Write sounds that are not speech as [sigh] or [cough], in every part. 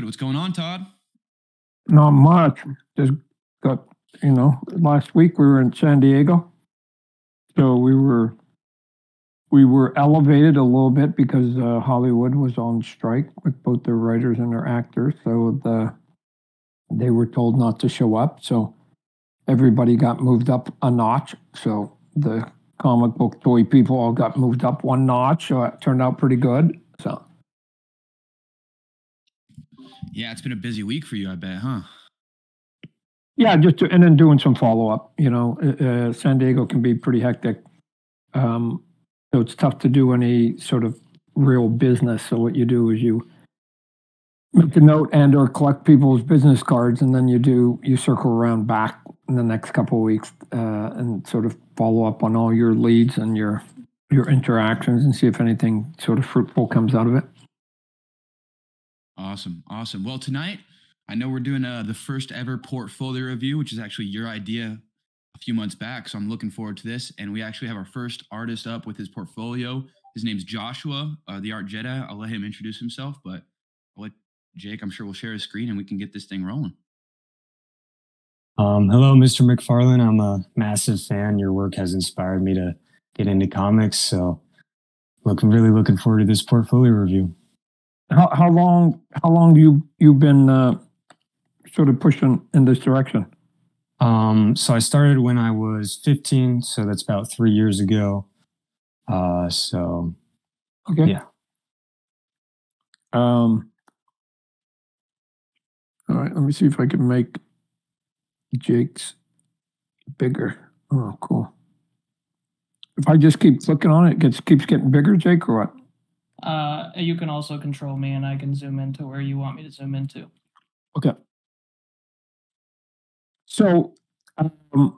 What's going on, Todd? Not much. Just got, you know, last week we were in San Diego. So we were we were elevated a little bit because uh, Hollywood was on strike with both their writers and their actors. So the they were told not to show up. So everybody got moved up a notch. So the comic book toy people all got moved up one notch. So it turned out pretty good. So Yeah, it's been a busy week for you, I bet, huh? Yeah, just to, and then doing some follow up. You know, uh, uh, San Diego can be pretty hectic, um, so it's tough to do any sort of real business. So what you do is you make a note and or collect people's business cards, and then you do you circle around back in the next couple of weeks uh, and sort of follow up on all your leads and your your interactions and see if anything sort of fruitful comes out of it. Awesome. Awesome. Well, tonight, I know we're doing uh, the first ever portfolio review, which is actually your idea a few months back. So I'm looking forward to this. And we actually have our first artist up with his portfolio. His name's Joshua, uh, the Art Jedi. I'll let him introduce himself, but I'll let Jake, I'm sure, we'll share his screen and we can get this thing rolling. Um, hello, Mr. McFarlane. I'm a massive fan. Your work has inspired me to get into comics. So looking really looking forward to this portfolio review. How how long how long you you've been uh, sort of pushing in this direction? Um, so I started when I was 15, so that's about three years ago. Uh, so okay, yeah. Um. All right, let me see if I can make Jake's bigger. Oh, cool. If I just keep clicking on it, it gets keeps getting bigger, Jake, or what? Uh, you can also control me, and I can zoom into where you want me to zoom into. Okay. So, um,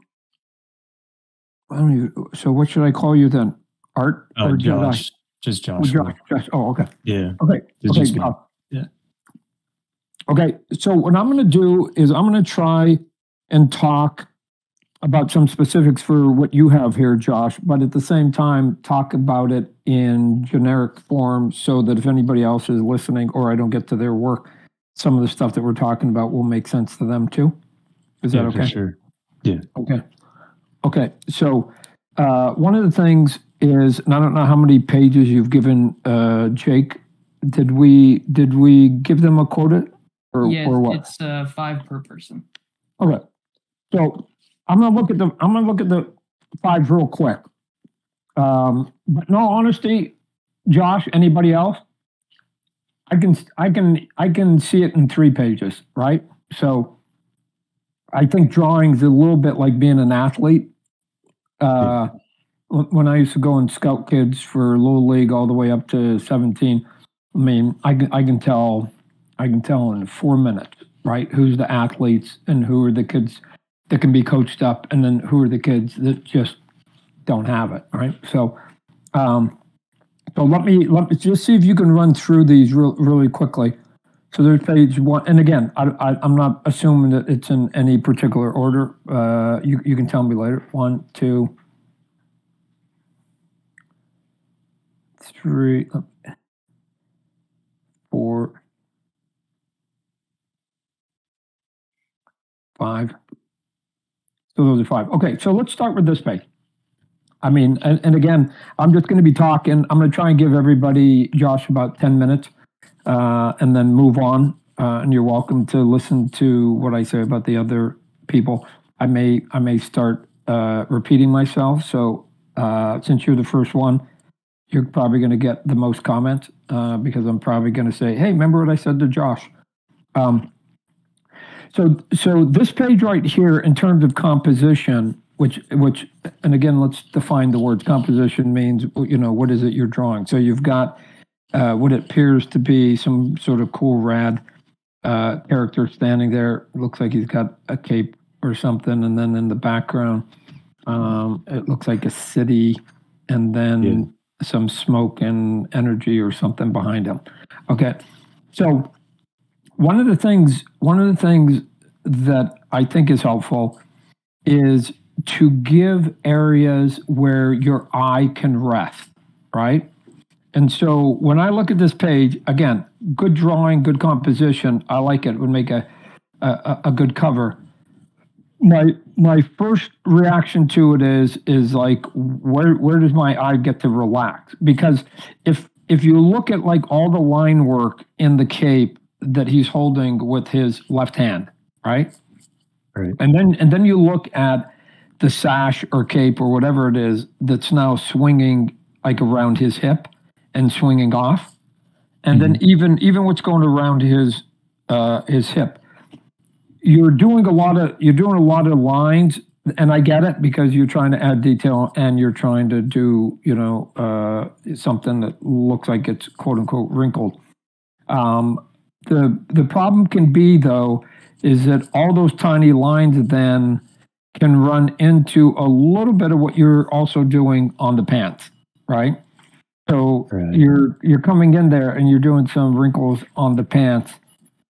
I don't even, so what should I call you then? Art Oh, or Josh. Jedi? Just Oh, Josh. Josh, Josh. Oh, okay. Yeah. Okay. It's Okay. just me. Yeah. Okay. So what I'm going to do is I'm going to try and talk about some specifics for what you have here, Josh, but at the same time, talk about it in generic form so that if anybody else is listening or I don't get to their work, some of the stuff that we're talking about will make sense to them too. Is that okay? for sure. Yeah okay. Okay. So uh, one of the things is, and I don't know how many pages you've given uh, Jake. Did we did we give them a quota or, yeah, or what? it's uh, five per person. Okay. So I'm gonna look at the I'm gonna look at the five real quick. Um, but all honesty, Josh, anybody else? I can I can I can see it in three pages, right? So I think drawing's a little bit like being an athlete. Uh, when- when I used to go and scout kids for little league all the way up to 17, I mean, I can I can tell I can tell in four minutes, right? Who's the athletes and who are the kids that can be coached up, and then who are the kids that just don't have it, right? So, um, so let me let me just see if you can run through these real, really quickly. So there's page one, and again, I, I'm not assuming that it's in any particular order. Uh, you you can tell me later. One, two, three, four, five. So those are five. Okay, so let's start with this page. I mean, and, and again, I'm just going to be talking. I'm going to try and give everybody, Josh, about 10 minutes uh, and then move on. Uh, and you're welcome to listen to what I say about the other people. I may I may start uh, repeating myself. So uh, since you're the first one, you're probably going to get the most comments uh, because I'm probably going to say, "Hey, remember what I said to Josh?" Um, so so this page right here, in terms of composition, which which and again, let's define the word composition means. You know, what is it you're drawing? So you've got uh, what it appears to be some sort of cool rad uh, character standing there. Looks like he's got a cape or something, and then in the background, um, it looks like a city, and then Yeah. some smoke and energy or something behind him. Okay, so one of the things one of the things that I think is helpful is to give areas where your eye can rest, right? And so when I look at this page, again, good drawing, good composition. I like it. Would make a a, a good cover. My my first reaction to it is is like where where does my eye get to relax? Because if if you look at like all the line work in the cape that he's holding with his left hand, right? Right. And then and then you look at the sash or cape or whatever it is that's now swinging like around his hip and swinging off. And then even even what's going around his uh his hip. You're doing a lot of you're doing a lot of lines and I get it because you're trying to add detail and you're trying to do, you know, uh, something that looks like it's quote unquote wrinkled. Um, the the problem can be though is that all those tiny lines then can run into a little bit of what you're also doing on the pants, right? So Right. you're you're coming in there and you're doing some wrinkles on the pants.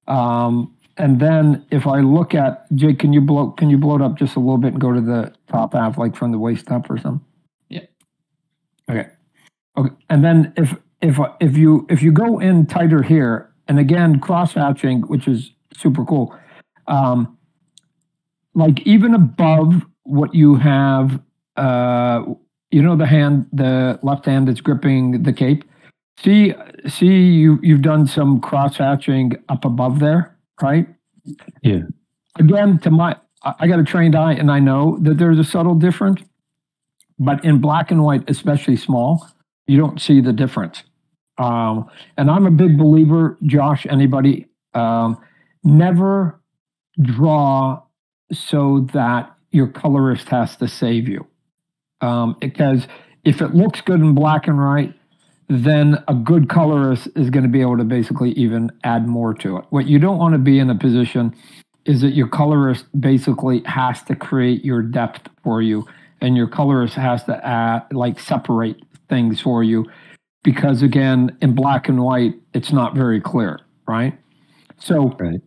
Um, and then if I look at Jake, can you blow can you blow it up just a little bit and go to the top half, like from the waist up or something? Yeah. Okay. Okay. And then if if if you if you go in tighter here, and again cross hatching, which is super cool. Um, like even above what you have, uh, you know, the hand, the left hand that's gripping the cape. See, see, you you've done some cross hatching up above there, right? Yeah. Again, to my, I I got a trained eye, and I know that there's a subtle difference. But in black and white, especially small, you don't see the difference. Um, and I'm a big believer, Josh. Anybody, um, never draw so that your colorist has to save you. Um, because if it looks good in black and white, then a good colorist is going to be able to basically even add more to it. What you don't want to be in a position is that your colorist basically has to create your depth for you, and your colorist has to add, like separate things for you, because again, in black and white, it's not very clear, right? So Right.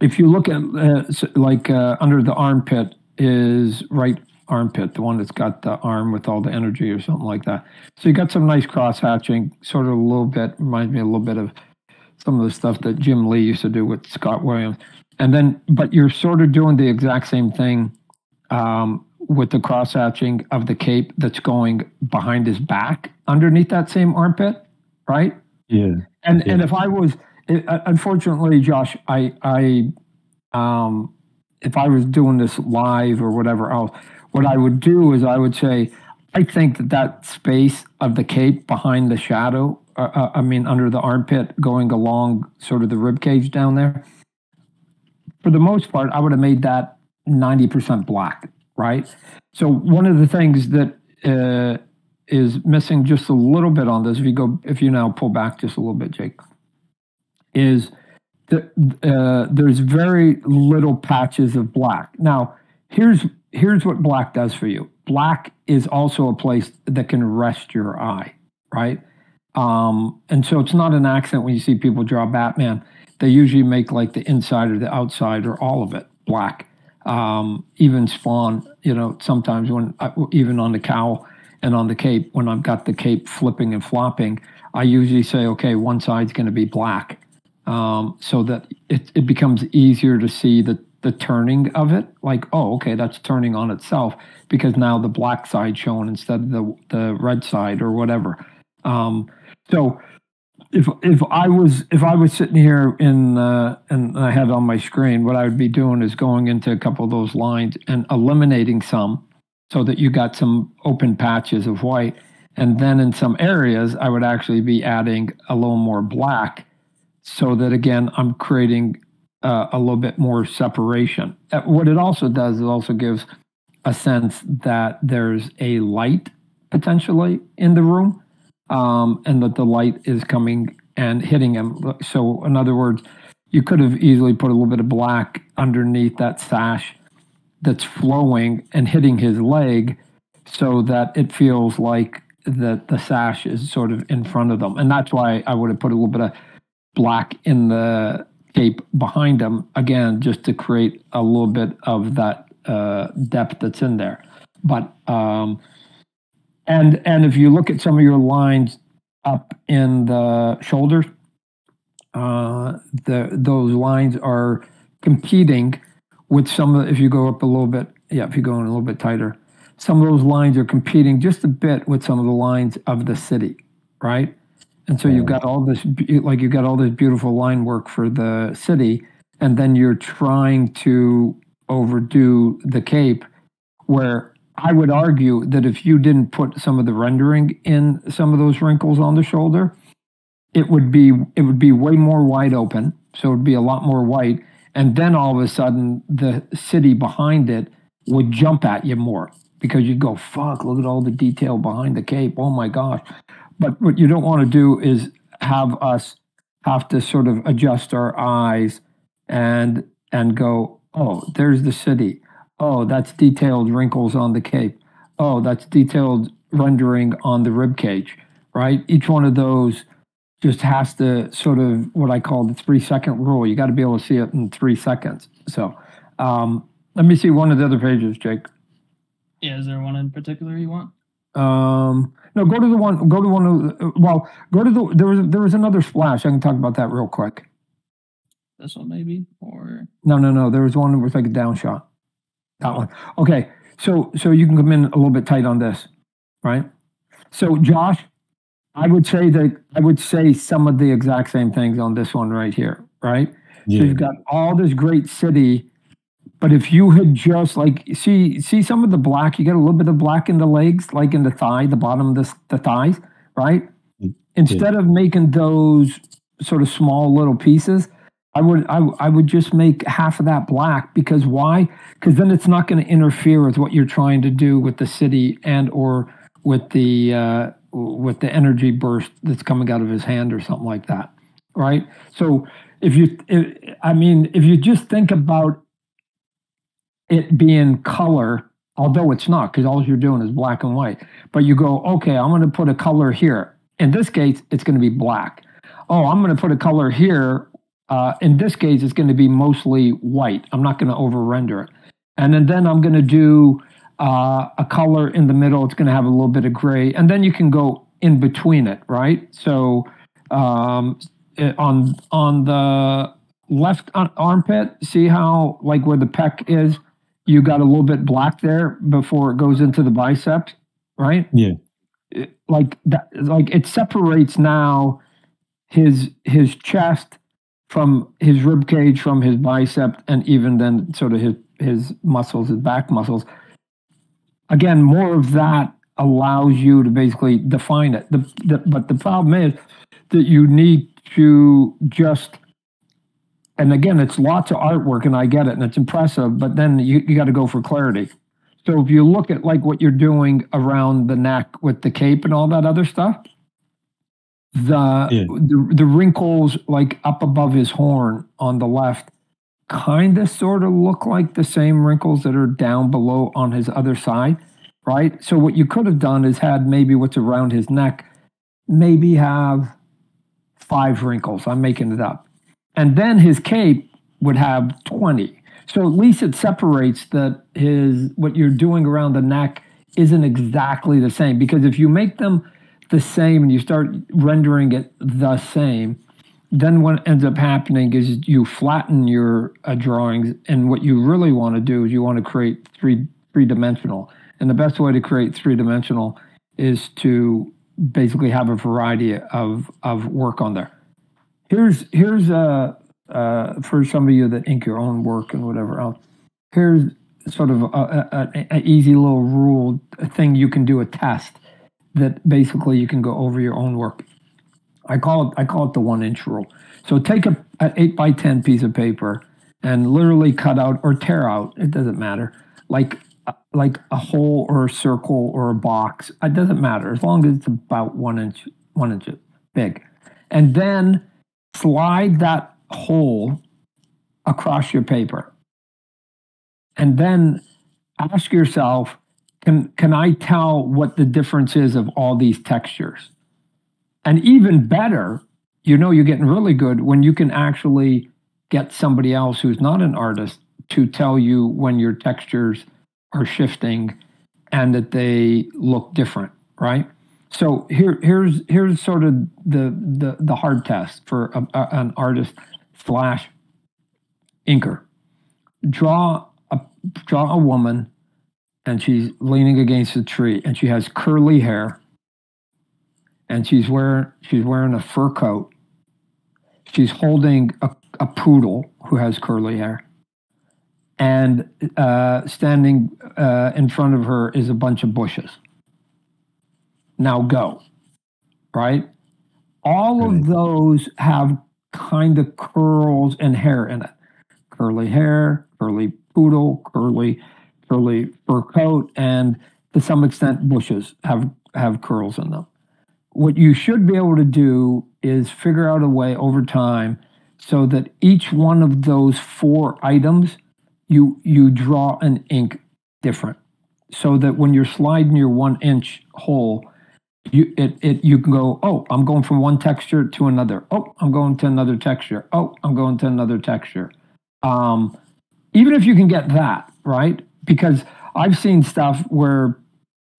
if you look at uh, like uh, under the armpit is right armpit, the one that's got the arm with all the energy or something like that. So you got some nice cross hatching, sort of a little bit reminds me a little bit of some of the stuff that Jim Lee used to do with Scott Williams. And then, but you're sort of doing the exact same thing um, with the cross hatching of the cape that's going behind his back underneath that same armpit, right? Yeah. And Yeah. and if I was, it, uh, unfortunately, Josh, I I, um, if I was doing this live or whatever else, what I would do is I would say, I think that that space of the cape behind the shadow, uh, uh, I mean, under the armpit, going along sort of the rib cage down there. For the most part, I would have made that ninety percent black, right? So one of the things that uh, is missing just a little bit on this, if you go, if you now pull back just a little bit, Jake, is that uh, there's very little patches of black. Now, here's here's what black does for you. Black is also a place that can rest your eye, right? Um, and so it's not an accident when you see people draw Batman. They usually make like the inside or the outside or all of it black. Um, even Spawn, you know, sometimes when I, even on the cowl and on the cape, when I've got the cape flipping and flopping, I usually say, okay, one side's going to be black, um, so that it, it becomes easier to see the the turning of it. Like, oh, okay, that's turning on itself because now the black side showing instead of the the red side or whatever. Um, so if if I was if I was sitting here in uh, and I had on my screen, what I would be doing is going into a couple of those lines and eliminating some, so that you got some open patches of white, and then in some areas I would actually be adding a little more black, so that again I'm creating uh, a little bit more separation. Uh, What it also does is also gives a sense that there's a light potentially in the room um, and that the light is coming and hitting him. So, in other words, you could have easily put a little bit of black underneath that sash that's flowing and hitting his leg so that it feels like that the sash is sort of in front of them. And that's why I would have put a little bit of black in the cape behind him, again, just to create a little bit of that uh, depth that's in there. But um, and and if you look at some of your lines up in the shoulders, uh, the those lines are competing with some of. If you go up a little bit, yeah, if you go in a little bit tighter, some of those lines are competing just a bit with some of the lines of the city, right? And so you've got all this, like you've got all this beautiful line work for the city, and then you're trying to overdo the Cape, where I would argue that if you didn't put some of the rendering in some of those wrinkles on the shoulder, it would be it would be way more wide open. So it would be a lot more white, and then all of a sudden the city behind it would jump at you more because you'd go, "Fuck! Look at all the detail behind the Cape. Oh my gosh!" But what you don't want to do is have us have to sort of adjust our eyes and and go, oh, there's the city. Oh, that's detailed wrinkles on the cape. Oh, that's detailed rendering on the rib cage, right? Each one of those just has to sort of what I call the three second rule. You got to be able to see it in three seconds. So um, let me see one of the other pages, Jake. Yeah, is there one in particular you want? Um, no, go to the one. Go to one. Of, the- well, go to the. There was there was another splash. I can talk about that real quick. This one maybe, or No, no, no. There was one that was like a down shot. That one. Okay. So so you can come in a little bit tight on this, right? So Josh, I would say that I would say some of the exact same things on this one right here, right? So you've got all this great city, but if you had just like see see some of the black, you get a little bit of black in the legs, like in the thigh, the bottom of the, the thighs, right? Mm, Instead of making those sort of small little pieces, I would I, I would just make half of that black because why? Because then it's not going to interfere with what you're trying to do with the city and or with the uh, with the energy burst that's coming out of his hand or something like that, right? So if you, if, I mean, if you just think about it being color, although it's not, because all you're doing is black and white, but you go, okay, I'm going to put a color here. In this case, it's going to be black. Oh, I'm going to put a color here. Uh, in this case, it's going to be mostly white. I'm not going to over render it. And then, then I'm going to do uh, a color in the middle. It's going to have a little bit of gray. And then you can go in between it, right? So um, it- on on the left armpit, see how like where the pec is, you got a little bit black there before it goes into the bicep, right? Yeah. It- like that, like it separates now his his chest from his rib cage from his bicep and even then sort of his his muscles his back muscles. Again more of that allows you to basically define it. The, the but the problem is that you need to just and again it's lots of artwork and i get it and it's impressive but then you, you got to go for clarity. So if you look at like what you're doing around the neck with the cape and all that other stuff the Yeah. the, the wrinkles like up above his horn on the left kind of sort of look like the same wrinkles that are down below on his other side right? So what you could have done is had maybe what's around his neck maybe have five wrinkles. I'm making it up. And then his cape would have 20 so at least it separates that his what you're doing around the neck isn't exactly the same because if you make them the same and you start rendering it the same then what ends up happening is you flatten your uh, drawings and what you really want to do is you want to create three three dimensional and the best way to create three dimensional is to basically have a variety of of work on there. Here's here's uh uh for some of you that ink your own work and whatever else here's sort of a, a, a, a easy little rule a thing you can do a test that basically you can go over your own work I call it I call it the one inch rule. So take a, eight by ten piece of paper and literally cut out or tear out. It doesn't matter. Like like a hole or a circle or a box. It doesn't matter as long as it's about one inch one inch big, and then slide that hole across your paper, and then ask yourself, can can I tell what the difference is of all these textures? And even better, you know, you're getting really good when you can actually get somebody else who's not an artist to tell you when your textures are shifting and that they look different, right? So here, here's here's sort of the the the hard test for a, a, an artist slash inker. Draw a draw a woman, and she's leaning against a tree, and she has curly hair, and she's wearing she's wearing a fur coat. She's holding a, a poodle who has curly hair, and uh, standing uh, in front of her is a bunch of bushes. Now go, right? All of those have kind of curls and hair in it. Curly hair, curly poodle, curly, curly fur coat, and to some extent bushes have have curls in them. What you should be able to do is figure out a way over time so that each one of those four items you you draw an ink different. So that when you're sliding your one inch hole you it, it you can go oh i'm going from one texture to another. Oh i'm going to another texture. Oh i'm going to another texture. Um even if you can get that right because i've seen stuff where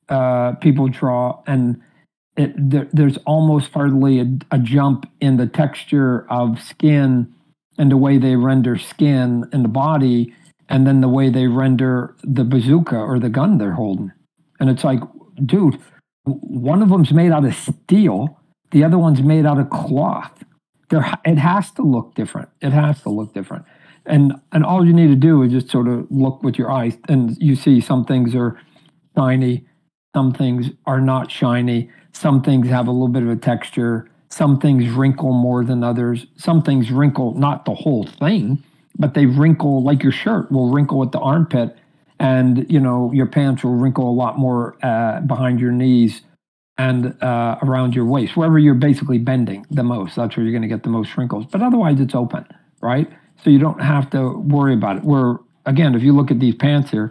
uh people draw and it there, there's almost hardly a, a jump in the texture of skin and the way they render skin in the body and then the way they render the bazooka or the gun they're holding. And it's like dude one of them's made out of steel the other one's made out of cloth. There it has to look different. It has to look different and and all you need to do is just sort of look with your eyes and you see some things are shiny some things are not shiny some things have a little bit of a texture some things wrinkle more than others some things wrinkle not the whole thing but they wrinkle like your shirt will wrinkle at the armpit and you know your pants will wrinkle a lot more uh, behind your knees and uh, around your waist wherever you're basically bending the most. That's where you're going to get the most wrinkles. But otherwise it's open right so you don't have to worry about it. Where again if you look at these pants here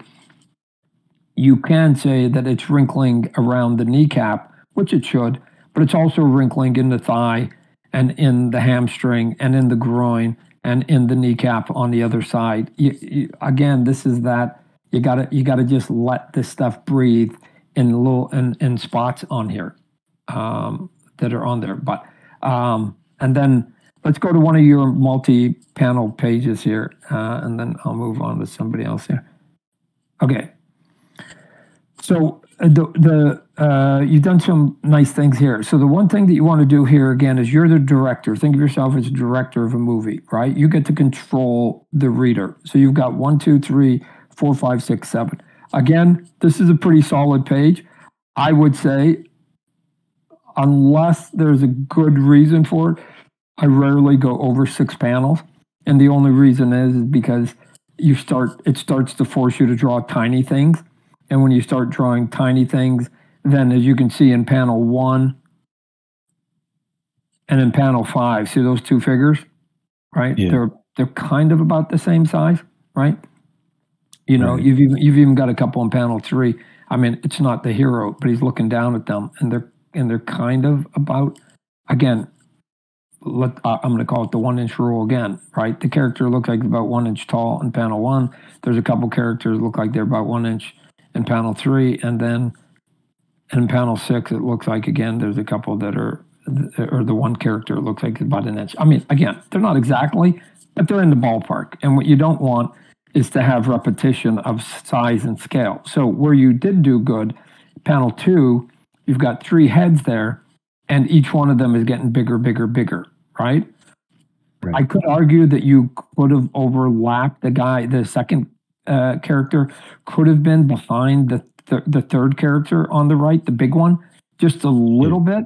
you can say that it's wrinkling around the kneecap which it should but it's also wrinkling in the thigh and in the hamstring and in the groin and in the kneecap on the other side. You, you, again this is that you gotta you gotta just let this stuff breathe in little in, in spots on here um, that are on there. But um, and then let's go to one of your multi-panel pages here uh, and then i'll move on to somebody else here okay so uh, the the uh, you've done some nice things here. So the one thing that you want to do here again is you're the director. Think of yourself as a director of a movie, right? You get to control the reader. So you've got one, two, three, four, five, six, seven. Again, this is a pretty solid page. I would say, unless there's a good reason for it, I rarely go over six panels. And the only reason is, is because you start it starts to force you to draw tiny things. And when you start drawing tiny things, then as you can see in panel one and in panel five, see those two figures, right? Yeah. They're they're kind of about the same size, right? You know, Right. you've even you've even got a couple in panel three. I mean, it's not the hero, but he's looking down at them, and they're and they're kind of about again. Let, uh, I'm going to call it the one inch rule again, right? The character looks like about one inch tall in panel one. There's a couple characters look like they're about one inch in panel three, and then in panel six, it looks like again there's a couple that are, or the one character looks like about an inch. I mean, again, they're not exactly, but they're in the ballpark. And what you don't want is to have repetition of size and scale. So where you did do good, panel two, you've got three heads there, and each one of them is getting bigger, bigger, bigger, right? Right. I could argue that you could have overlapped the guy, the second uh, character could have been behind the th- the third character on the right, the big one, just a little bit.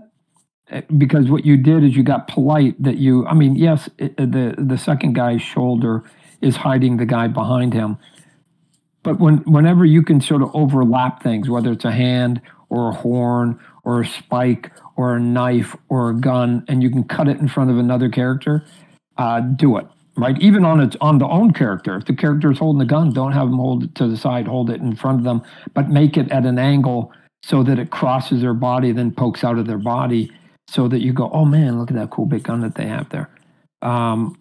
Uh, Because what you did is you got polite that you. I mean, yes, it, the the second guy's shoulder is hiding the guy behind him, but when whenever you can sort of overlap things, whether it's a hand or a horn or a spike or a knife or a gun, and you can cut it in front of another character, uh, do it. Right, even on its on the own character. If the character is holding the gun, don't have them hold it to the side, hold it in front of them, but make it at an angle so that it crosses their body, then pokes out of their body, so that you go, oh man, look at that cool big gun that they have there. Um,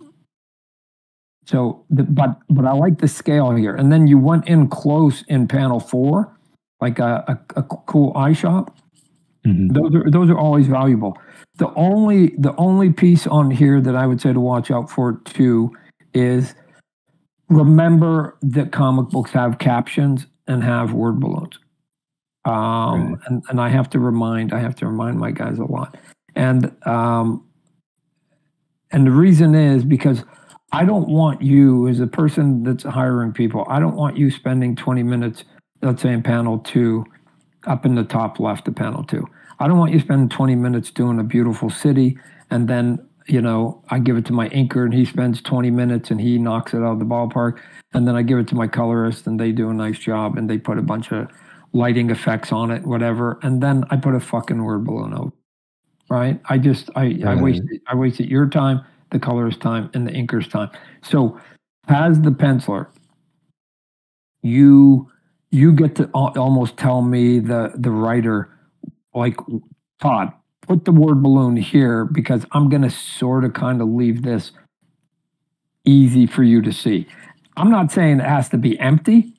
so, the, but but I like the scale here. And then you went in close in panel four, like a, a, a cool eye shot. Mhm. Those are those are always valuable. The only the only piece on here that I would say to watch out for too is remember that comic books have captions and have word balloons. Um, Right. and, and I have to remind I have to remind my guys a lot. And um, and the reason is because I don't want you as a person that's hiring people, I don't want you spending 20 minutes, let's say in panel two, up in the top left of panel two. I don't want you spending 20 minutes doing a beautiful city and then, you know, I give it to my inker and he spends 20 minutes and he knocks it out of the ballpark. And then I give it to my colorist and they do a nice job and they put a bunch of lighting effects on it, whatever. And then I put a fucking word balloon out. Right? I just I, I Right. wasted I wasted your time, the colorist time, and the inker's time. So as the penciler, you you get to almost tell me the the writer like Todd put the word balloon here because I'm going to sort of kind of leave this easy for you to see. I'm not saying it has to be empty,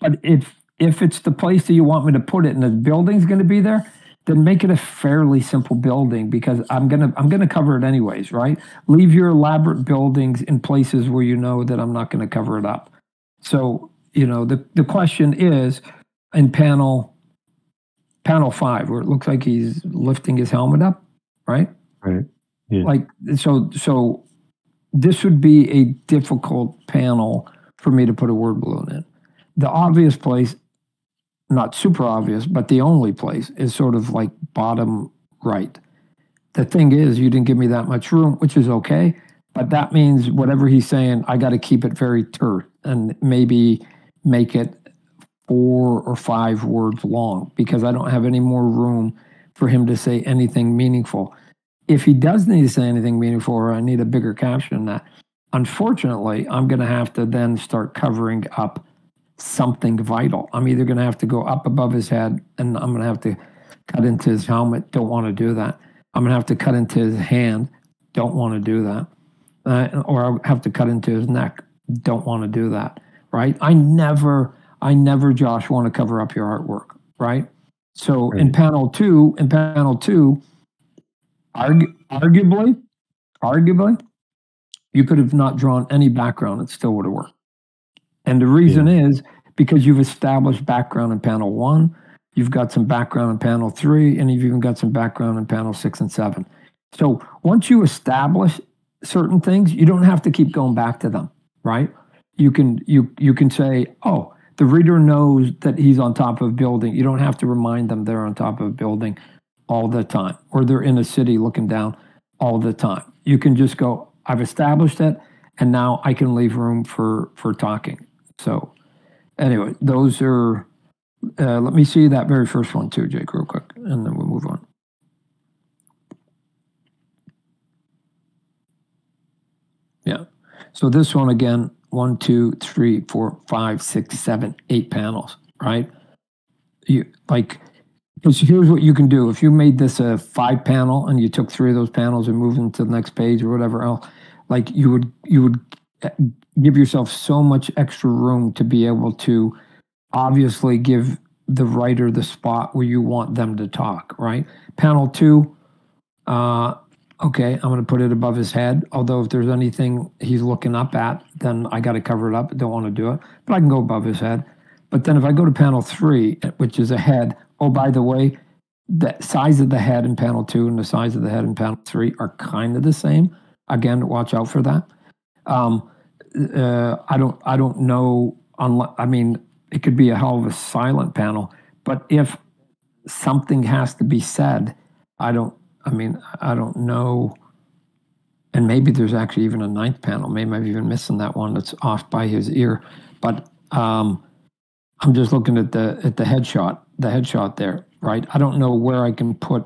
but if if it's the place that you want me to put it and the building's going to be there, then make it a fairly simple building because I'm to I'm going to cover it anyways, right? Leave your elaborate buildings in places where you know that I'm not going to cover it up. So, you know, the the question is in panel panel 5 where it looks like he's lifting his helmet up, right? Right. Yeah. like so so this would be a difficult panel for me to put a word balloon in the obvious place not super obvious but the only place is sort of like bottom right the thing is you didn't give me that much room which is okay but that means whatever he's saying i got to keep it very terse and maybe make it four or five words long because i don't have any more room for him to say anything meaningful if he does need to say anything meaningful or I need a bigger caption than that, unfortunately, I'm going to have to then start covering up something vital. I'm either going to have to go up above his head and I'm going to have to cut into his helmet. Don't want to do that. I'm going to have to cut into his hand. Don't want to do that. Uh, or I'll have to cut into his neck. Don't want to do that. Right. I never, I never, Josh, want to cover up your artwork. Right. So in panel two, in panel two, argu- arguably, arguably, you could have not drawn any background; it still would have worked. And the reason is because you've established background in panel one, you've got some background in panel three, and you've even got some background in panel six and seven. So once you establish certain things, you don't have to keep going back to them, right? You can you you can say, oh, the reader knows that he's on top of a building. You don't have to remind them they're on top of a building all the time, or they're in a city looking down all the time. You can just go, I've established it, and now I can leave room for for talking. So, anyway, those are. Uh, let me see that very first one too, Jake, real quick, and then we'll move on. Yeah. So this one again, one, two, three, four, five, six, seven, eight panels, right? You like because here's what you can do. If you made this a five panel and you took three of those panels and moved them to the next page or whatever else, like you would you would eh, give yourself so much extra room to be able to obviously give the writer the spot where you want them to talk, right? Panel two, uh, okay, I'm going to put it above his head. Although if there's anything he's looking up at, then I got to cover it up. I don't want to do it, but I can go above his head. But then if I go to panel three, which is a head, oh, by the way, the size of the head in panel two and the size of the head in panel three are kind of the same. Again, watch out for that. Um, uh, I don't, I don't know. I mean, it could be a hell of a silent panel, but if something has to be said, I don't. I mean, I don't know. And maybe there's actually even a ninth panel. Maybe I'm even missing that one that's off by his ear. But um, I'm just looking at the at the headshot, the headshot there, right? I don't know where I can put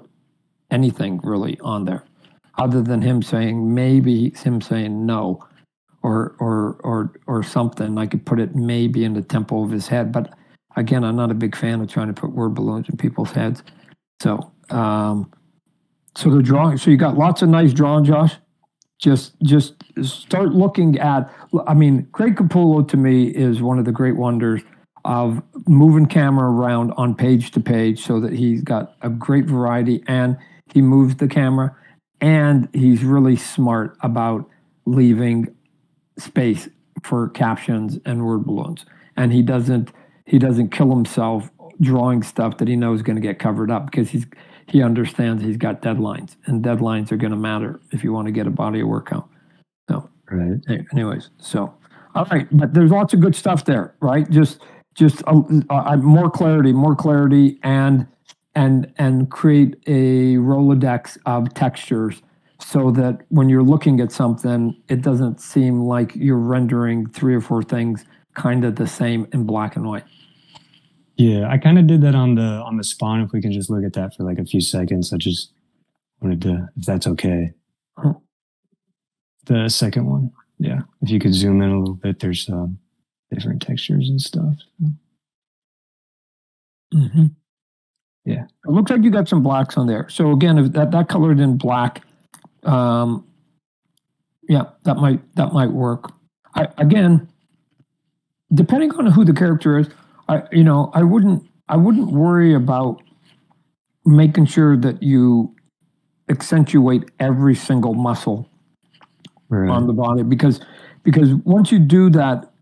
anything really on there, other than him saying maybe him saying no, or or or or something. I could put it maybe in the temple of his head, but again, I'm not a big fan of trying to put word balloons in people's heads. So, um, so the drawing. So you got lots of nice drawing, Josh. Just just start looking at. I mean, Greg Capullo to me is one of the great wonders. of moving camera around on page to page so that he's got a great variety and he moves the camera and he's really smart about leaving space for captions and word balloons and he doesn't he doesn't kill himself drawing stuff that he knows is going to get covered up because he's he understands he's got deadlines and deadlines are going to matter if you want to get a body of work out. So Right. Anyways so all right but there's lots of good stuff there right? Just just uh, uh, more clarity more clarity and and and create a rolodex of textures so that when you're looking at something it doesn't seem like you're rendering three or four things kind of the same in black and white Yeah, I kind of did that on the on the spawn. If we can just look at that for like a few seconds, I just wanted to, if that's okay. The second one, yeah. If you could zoom in a little bit, there's um, different textures and stuff. Mm-hmm. Yeah. It looks like you got some blacks on there. So again, if that, that colored in black, um, yeah, that might that might work. I, again, depending on who the character is, I you know I wouldn't I wouldn't worry about making sure that you accentuate every single muscle Right. on the body because because once you do that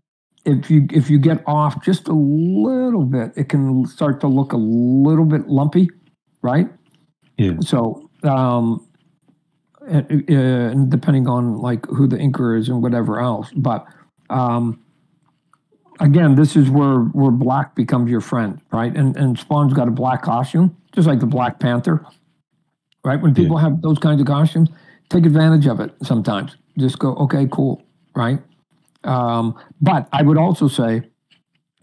if you if you get off just a little bit it can start to look a little bit lumpy right Yeah. so um and, and depending on like who the inker is and whatever else but um again this is where where black becomes your friend right? And and spawn's got a black costume just like the black panther right? When Yeah. people have those kinds of costumes take advantage of it sometimes. Just go okay cool right? Um but i would also say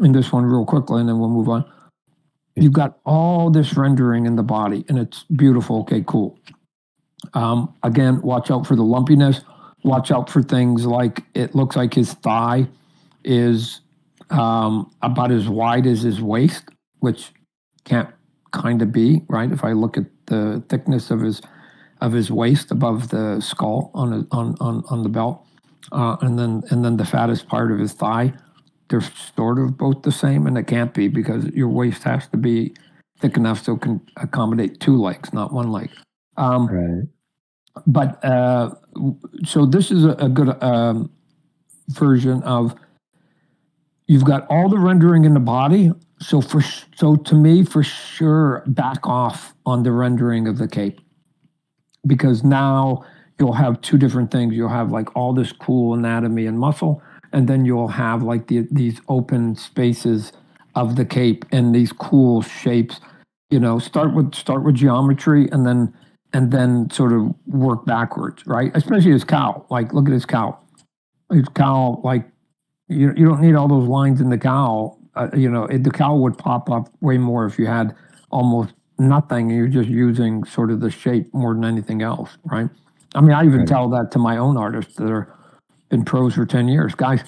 in this one real quickly and then we'll move on you've got all this rendering in the body and it's beautiful. Okay cool. Um again watch out for the lumpiness. Watch out for things like it looks like his thigh is um about as wide as his waist which can't kind of be right if i look at the thickness of his of his waist above the skull on his, on on on the belt, uh, and then and then the fattest part of his thigh. They're sort of both the same, and it can't be because your waist has to be thick enough so it can accommodate two legs, not one leg. Um, Right. but uh, so this is a, a good um, version of you've got all the rendering in the body. So for so to me, for sure, back off on the rendering of the cape because now you'll have two different things. You'll have like all this cool anatomy and muscle, and then you'll have like the, these open spaces of the cape and these cool shapes. You know, start with start with geometry and then and then sort of work backwards, right? Especially his cowl. Like, look at his cowl. His cowl, like, you you don't need all those lines in the cowl. Uh, you know, it, the cowl would pop up way more if you had almost nothing. You're just using sort of the shape more than anything else, right? I mean, I even Right. tell that to my own artists that are been pros for ten years, guys.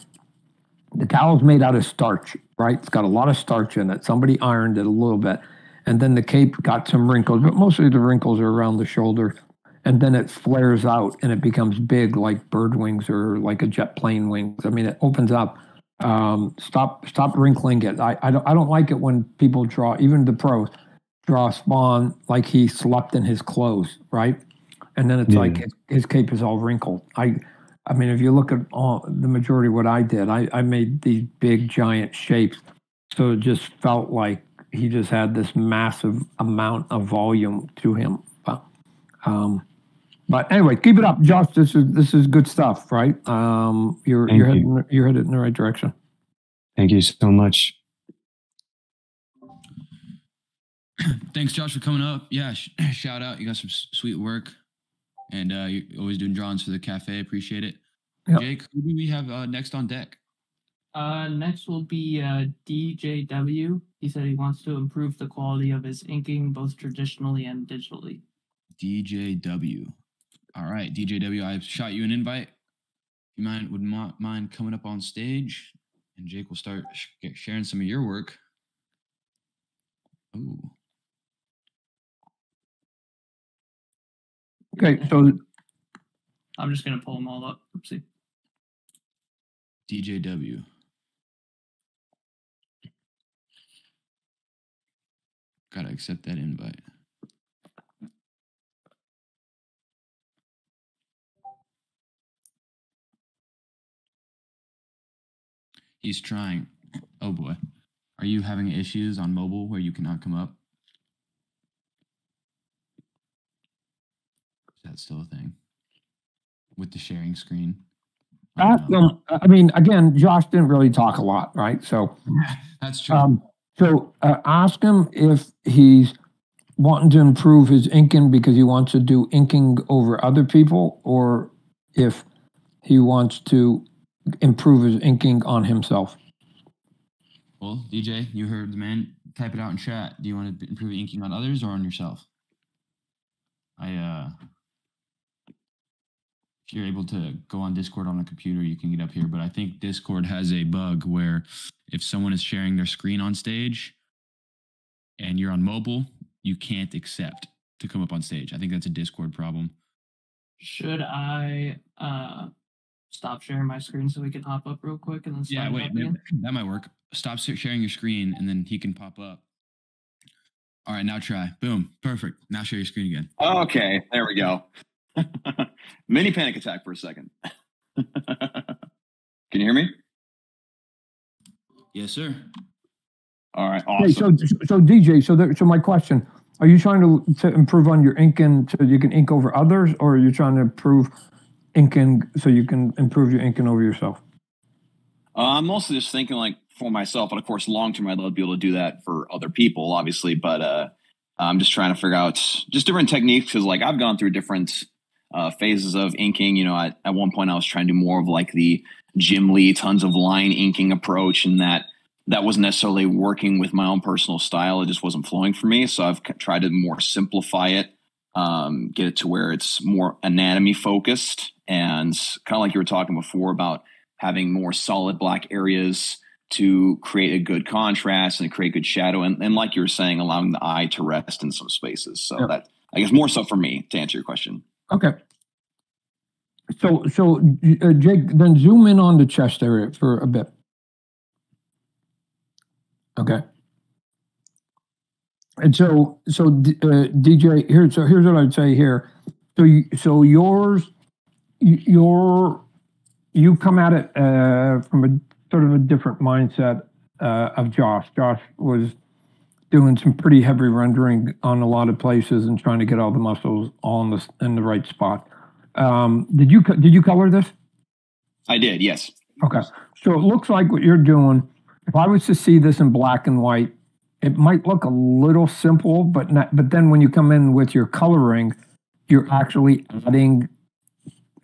The cowl is made out of starch, right? It's got a lot of starch in it. Somebody ironed it a little bit, and then the cape got some wrinkles, but mostly the wrinkles are around the shoulder, and then it flares out and it becomes big like bird wings or like a jet plane wings. I mean, it opens up. Um, stop, stop wrinkling it. I, I don't, I don't like it when people draw, even the pros, draw Spawn like he slept in his clothes, right? And then it's Yeah. like his, his cape is all wrinkled. I, I mean, if you look at all the majority of what I did, I, I made these big giant shapes, so it just felt like he just had this massive amount of volume to him. Um, but anyway, keep it up, Josh. This is this is good stuff, right? Um, you're Thank you're you. heading you're headed in the right direction. Thank you so much. [clears throat] Thanks, Josh, for coming up. Yeah, sh- [clears throat] shout out. You got some s- sweet work, and uh, you're always doing drawings for the cafe. Appreciate it. Yep. Jake, who do we have uh, next on deck? Uh, next will be uh, DJW. He said he wants to improve the quality of his inking, both traditionally and digitally. DJW. All right, DJW. I've shot you an invite. You mind would mo- mind coming up on stage, and Jake will start sh- sharing some of your work. Ooh, Okay, so I'm just gonna pull them all up. Oopsie. DJW. Gotta accept that invite. He's trying. Oh boy. Are you having issues on mobile where you cannot come up? Is that still a thing? With the sharing screen? Ask no. I mean, again, Josh didn't really talk a lot, right? So, [laughs] That's true. um, so uh, ask him if he's wanting to improve his inking because he wants to do inking over other people, or if he wants to improve his inking on himself. well, DJ, you heard the man. Type it out in chat. Do you want to improve inking on others or on yourself? I uh if you're able to go on Discord on a computer, you can get up here. But I think Discord has a bug where if someone is sharing their screen on stage and you're on mobile, you can't accept to come up on stage. I think that's a Discord problem. Should I uh stop sharing my screen so we can hop up real quick and then Yeah, wait, up that, [laughs] that might work. Stop sharing your screen and then he can pop up. All right, now try. Boom. Perfect. Now share your screen again. Okay, there we go. [laughs] Mini panic attack for a second. [laughs] Can you hear me? Yes, sir. All right, Okay, awesome. so so DJ, so there, so my question: Are you trying to to improve on your inking so you can ink over others, or are you trying to improve inking so you can improve your inking over yourself? Uh, I'm mostly just thinking like for myself, but of course, long term, I'd love to be able to do that for other people, obviously. But uh, I'm just trying to figure out just different techniques because, like, I've gone through different uh, phases of inking. You know, I, at one point, I was trying to do more of like the Jim Lee tons of line inking approach, and that that wasn't necessarily working with my own personal style. It just wasn't flowing for me. So I've tried to more simplify it, um, get it to where it's more anatomy focused, and kind of like you were talking before about having more solid black areas to create a good contrast and create good shadow. And, and like you were saying, allowing the eye to rest in some spaces. So Yeah. that, I guess, more so for me to answer your question. Okay. So so uh, Jake, then zoom in on the chest area for a bit. Okay. And so so uh, DJ here so here's what I'd say here. So you, so yours your you come at it uh, from a sort of a different mindset uh, of Josh. Josh was doing some pretty heavy rendering on a lot of places and trying to get all the muscles all in the in the right spot. Um, did you did you color this? I did, yes. Okay, so it looks like what you're doing. If I was to see this in black and white, it might look a little simple, but not, but then when you come in with your coloring, you're actually adding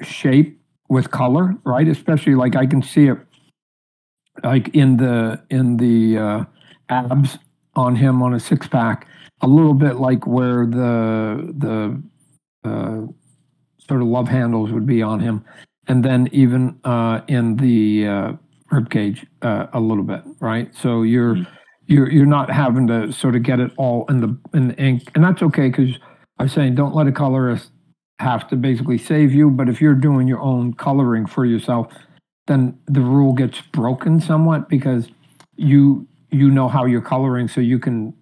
shape with color, right? Especially like I can see it like in the in the uh, abs on him on a six pack, a little bit like where the the uh, sort of love handles would be on him, and then even uh, in the uh, rib cage uh, a little bit, right? So you're Mhm. You're you're not having to sort of get it all in the in the ink, and that's okay because I'm saying don't let a colorist have to basically save you. But if you're doing your own coloring for yourself, then the rule gets broken somewhat because you you know how you're coloring, so you can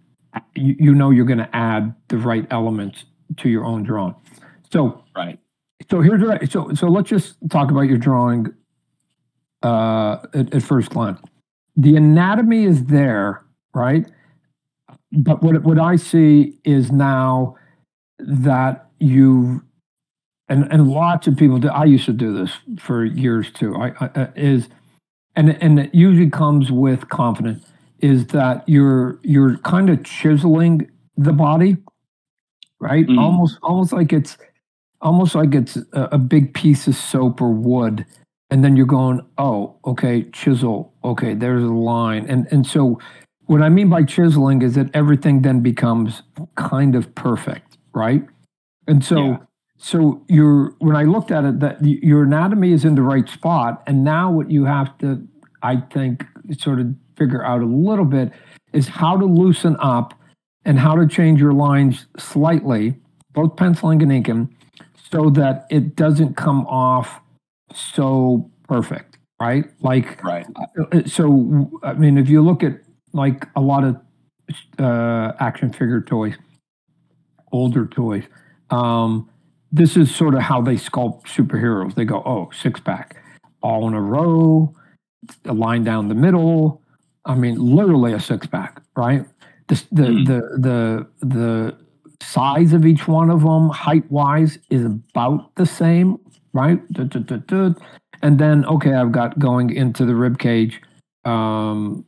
you, you know you're going to add the right elements to your own drawing. So Right. so here's what I, so so let's just talk about your drawing uh, at, at first glance. The anatomy is there, right? But what what I see is now that you and and lots of people do. I used to do this for years too. I, I uh, is and and it usually comes with confidence. Is that you're you're kind of chiseling the body, right? Mhm. Almost almost like it's almost like it's a, a big piece of soap or wood and then you're going oh okay chisel okay there's a line and and so what i mean by chiseling is that everything then becomes kind of perfect right and so Yeah. so you're when i looked at it that your anatomy is in the right spot and now what you have to i think sort of figure out a little bit is how to loosen up and how to change your lines slightly both penciling and inking so that it doesn't come off so perfect, right? Like, Right. uh, so I mean, if you look at like a lot of uh, action figure toys, older toys. Um, this is sort of how they sculpt superheroes. They go, oh, six pack, all in a row, a line down the middle. I mean, literally a six pack, right? The the Mm. the the the size of each one of them, height wise, is about the same, right? Duh, duh, duh, duh. And then, okay, I've got going into the rib cage, um,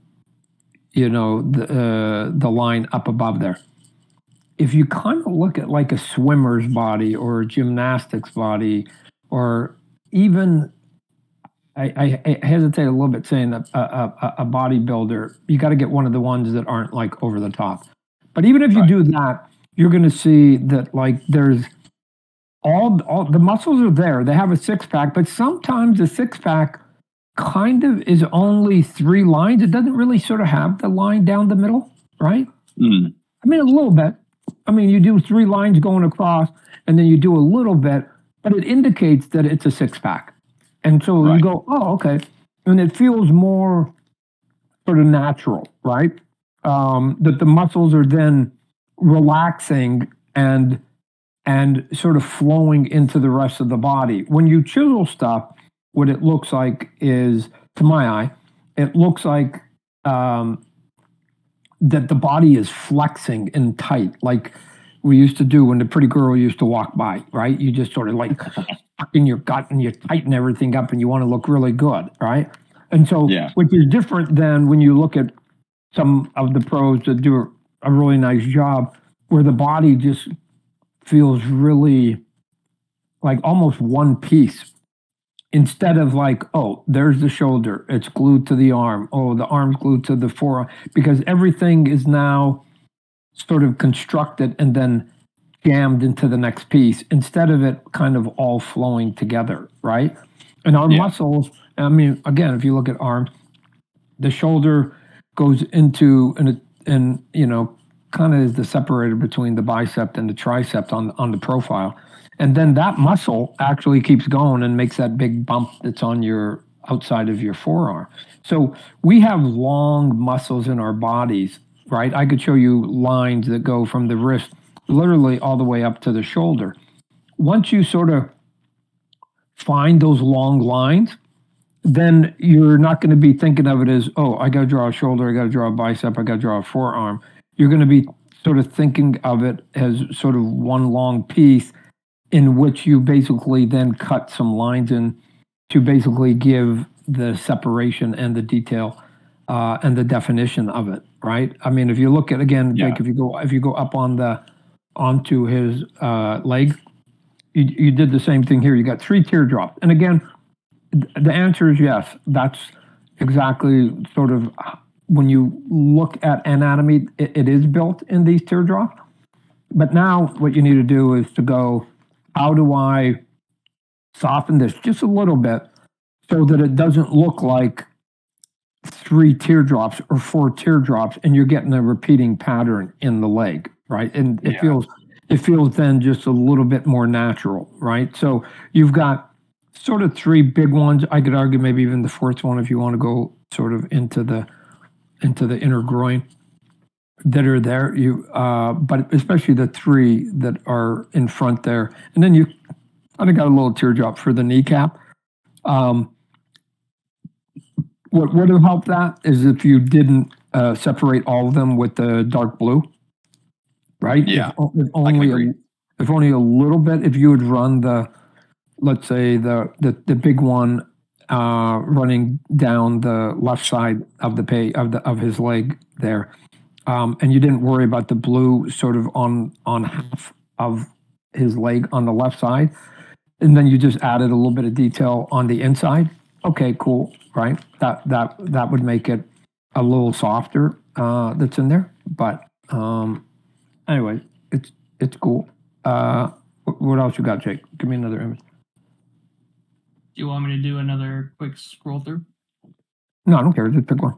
you know, the uh, the line up above there. If you kind of look at like a swimmer's body or a gymnastics body, or even I, I, I hesitate a little bit saying a, a, a, a bodybuilder, you got to get one of the ones that aren't like over the top. But even if you Right. do that, you're going to see that like there's all, all the muscles are there. They have a six pack, but sometimes the six pack kind of is only three lines. It doesn't really sort of have the line down the middle, right? Mm. I mean, a little bit. I mean, you do three lines going across, and then you do a little bit, but it indicates that it's a six pack. And so you go, oh, okay. And it feels more sort of natural, right? Um, that the muscles are then relaxing and and sort of flowing into the rest of the body. When you chisel stuff, what it looks like is, to my eye, it looks like um, that the body is flexing and tight, like we used to do when the pretty girl used to walk by, right? You just sort of like [laughs] in your gut and you tighten everything up and you want to look really good, right? And so, Yeah. which is different than when you look at some of the pros that do a really nice job where the body just feels really like almost one piece instead of like, oh, there's the shoulder, it's glued to the arm. Oh, the arm's glued to the forearm because everything is now sort of constructed and then jammed into the next piece instead of it kind of all flowing together, right? And our Yeah. muscles, I mean, again, if you look at arms, the shoulder goes into and and you know kind of is the separator between the bicep and the tricep on on the profile and then that muscle actually keeps going and makes that big bump that's on your outside of your forearm. So we have long muscles in our bodies right? I could show you lines that go from the wrist literally all the way up to the shoulder. Once you sort of find those long lines then you're not going to be thinking of it as, oh, I got to draw a shoulder, I got to draw a bicep, I got to draw a forearm. You're going to be sort of thinking of it as sort of one long piece in which you basically then cut some lines in to basically give the separation and the detail uh, and the definition of it, right? I mean, if you look at again, Yeah. Jake, if you go if you go up on the onto his uh, leg, you, you did the same thing here. You got three teardrops, and again, the answer is yes. That's exactly sort of when you look at anatomy, it, it is built in these teardrops. But now what you need to do is to go, how do I soften this just a little bit so that it doesn't look like three teardrops or four teardrops and you're getting a repeating pattern in the leg, right? And it Yeah. feels it feels then just a little bit more natural, right? So you've got sort of three big ones. I could argue maybe even the fourth one if you want to go sort of into the into the inner groin that are there. You uh, but especially the three that are in front there, and then you kind of got a little teardrop for the kneecap. Um, what would have helped that is if you didn't uh, separate all of them with the dark blue, right? Yeah, If, if I only a, if only a little bit. If you would run the, let's say the the, the big one uh, running down the left side of the pay of the of his leg there, um, and you didn't worry about the blue sort of on on half of his leg on the left side, and then you just added a little bit of detail on the inside. Okay, cool, right? That that that would make it a little softer. Uh, that's in there, but um, anyway, it's it's cool. Uh, what else you got, Jake? Give me another image. Do you want me to do another quick scroll through? No, I don't care. Just pick one.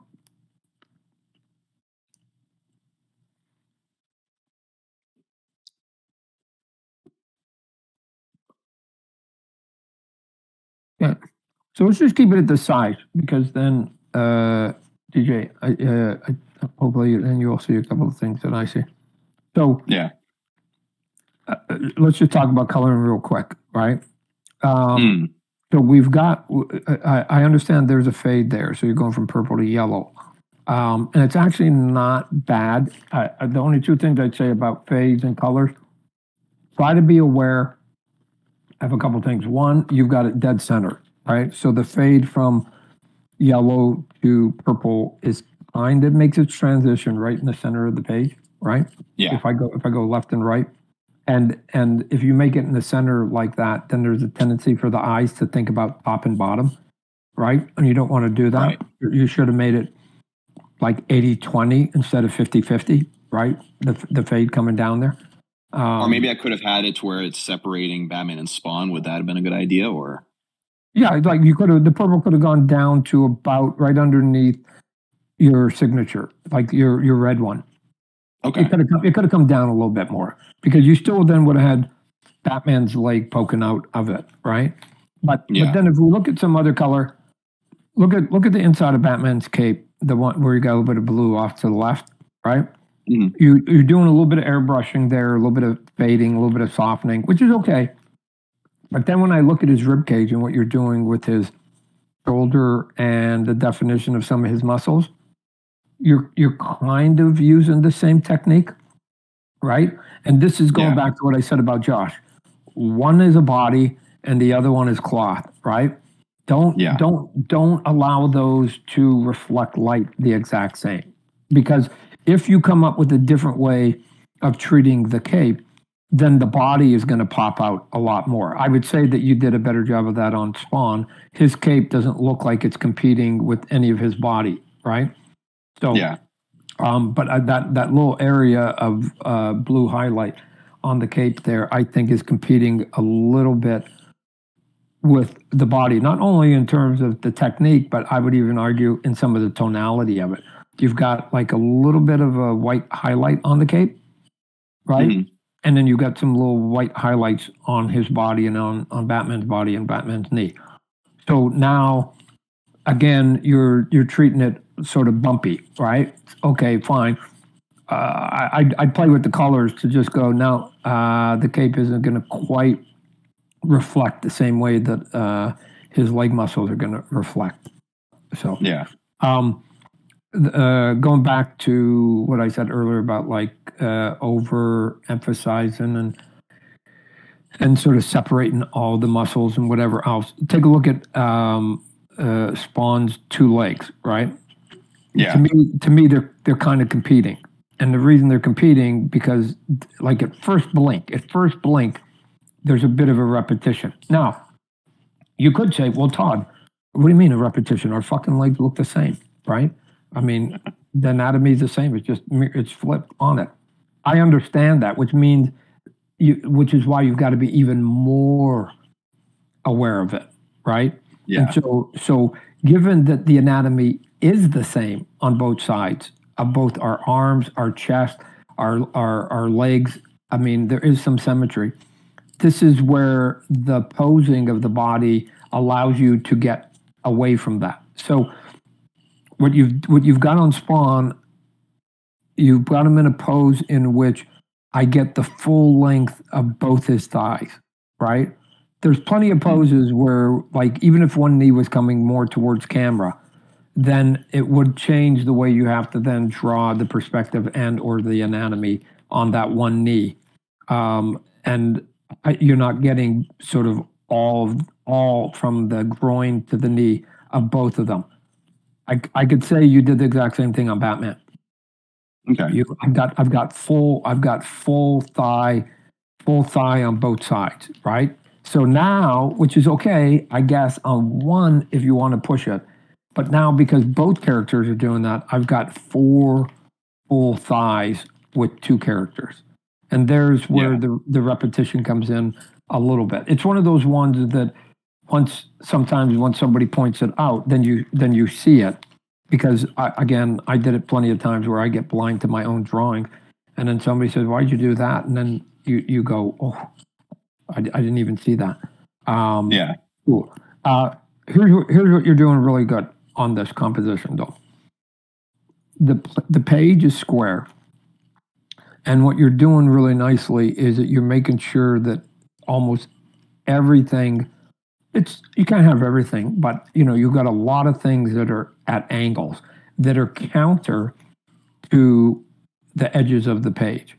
Yeah. So let's just keep it at the size because then, uh, DJ, I, uh, I hopefully, then you'll see a couple of things that I see. So Yeah. uh, let's just talk about coloring real quick, right? Um, Mm. So we've got. I, I understand there's a fade there, so you're going from purple to yellow, um, and it's actually not bad. I- the only two things I'd say about fades and colors: try to be aware of a couple things. One, you've got it dead center, right? So the fade from yellow to purple is kind of makes its transition right in the center of the page, right? Yeah. If I go if I go left and right, and and if you make it in the center like that, then there's a tendency for the eyes to think about top and bottom, right? And you don't want to do that. Right. You- should have made it like 80-20 instead of 50-50, right? The the fade coming down there. Um, or maybe I could have had it to where it's separating Batman and Spawn. Would that have been a good idea? Or Yeah, like you could have the purple could have gone down to about right underneath your signature, like your your red one. okay, It could have come, it could have come down a little bit more because you still then would have had Batman's leg poking out of it, right? But Yeah. but then if we look at some other color, look at look at the inside of Batman's cape, the one where you got a little bit of blue off to the left, right? Mhm. You you're doing a little bit of airbrushing there, a little bit of fading, a little bit of softening, which is okay. But then when I look at his rib cage and what you're doing with his shoulder and the definition of some of his muscles, you're you're kind of using the same technique, right? And this is going Yeah. back to what I said about Josh. One is a body and the other one is cloth, right? Don't Yeah. don't don't allow those to reflect light the exact same. Because if you come up with a different way of treating the cape, then the body is going to pop out a lot more. I would say that you did a better job of that on Spawn. His cape doesn't look like it's competing with any of his body, right? So, yeah, um, but uh, that that little area of uh, blue highlight on the cape there, I think, is competing a little bit with the body, not only in terms of the technique, but I would even argue in some of the tonality of it. You've got like a little bit of a white highlight on the cape, right? Mhm. and then you've got some little white highlights on his body and on on Batman's body and Batman's knee. So now, again, you're you're treating it sort of bumpy, right? Okay, fine. Uh, I I'd, I'd play with the colors to just go now. Uh, the cape isn't going to quite reflect the same way that uh, his leg muscles are going to reflect. So yeah, um, uh, going back to what I said earlier about like uh, over emphasizing and and sort of separating all the muscles and whatever else. Take a look at um, uh, Spawn's two legs, right? yeah, To me, to me, they're they're kind of competing, and the reason they're competing because, like at first blink, at first blink, there's a bit of a repetition. Now, you could say, "Well, Todd, what do you mean a repetition? Our fucking legs look the same, right? I mean, the anatomy is the same. It's just it's flipped on it. I understand that, which means you, which is why you've got to be even more aware of it, right? yeah, And so, so given that the anatomy is the same on both sides of both our arms, our chest, our our our legs, I mean, there is some symmetry. This is where the posing of the body allows you to get away from that. So, what you've what you've got on Spawn, you've got him in a pose in which I get the full length of both his thighs, right? there's plenty of poses where like even if one knee was coming more towards camera then it would change the way you have to then draw the perspective and or the anatomy on that one knee. Um, and you're not getting sort of all all from the groin to the knee of both of them I, I could say you did the exact same thing on batman okay, you, I've got I've got full I've got full thigh, full thigh on both sides, right? So now, which is okay, I guess, on one if you want to push it. But now because both characters are doing that, I've got four full thighs with two characters. And there's where Yeah. the, the repetition comes in a little bit. It's one of those ones that once sometimes when somebody points it out, then you then you see it because I, again, I did it plenty of times where I get blind to my own drawing, and then somebody says, "Why'd you do that?" And then you you go, "Oh, I, I didn't even see that." Um, yeah, Cool. Uh, here's what, here's what you're doing really good on this composition, though. the the page is square, and what you're doing really nicely is that you're making sure that almost everything. It's you can't have everything, but you know you've got a lot of things that are at angles that are counter to the edges of the page.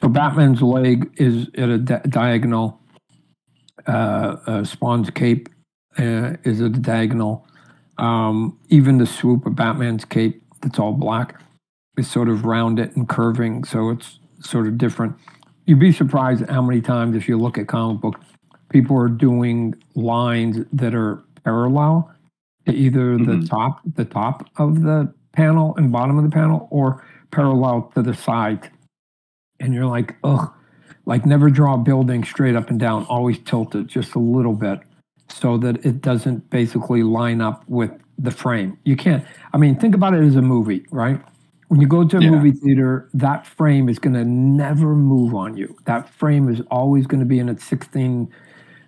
So Batman's leg is at a di- diagonal. Uh, uh, Spawn's cape uh, is at a diagonal. Um, even the swoop of Batman's cape, that's all black, is sort of rounded and curving, so it's sort of different. You'd be surprised how many times, if you look at comic book, people are doing lines that are parallel to either the Mhm. top, the top of the panel and bottom of the panel, or parallel to the side. And you're like, ugh, like never draw a building straight up and down, always tilt it just a little bit so that it doesn't basically line up with the frame. You can't, I mean, think about it as a movie, right? When you go to a Yeah. movie theater, that frame is going to never move on you. That frame is always going to be in its 16, uh,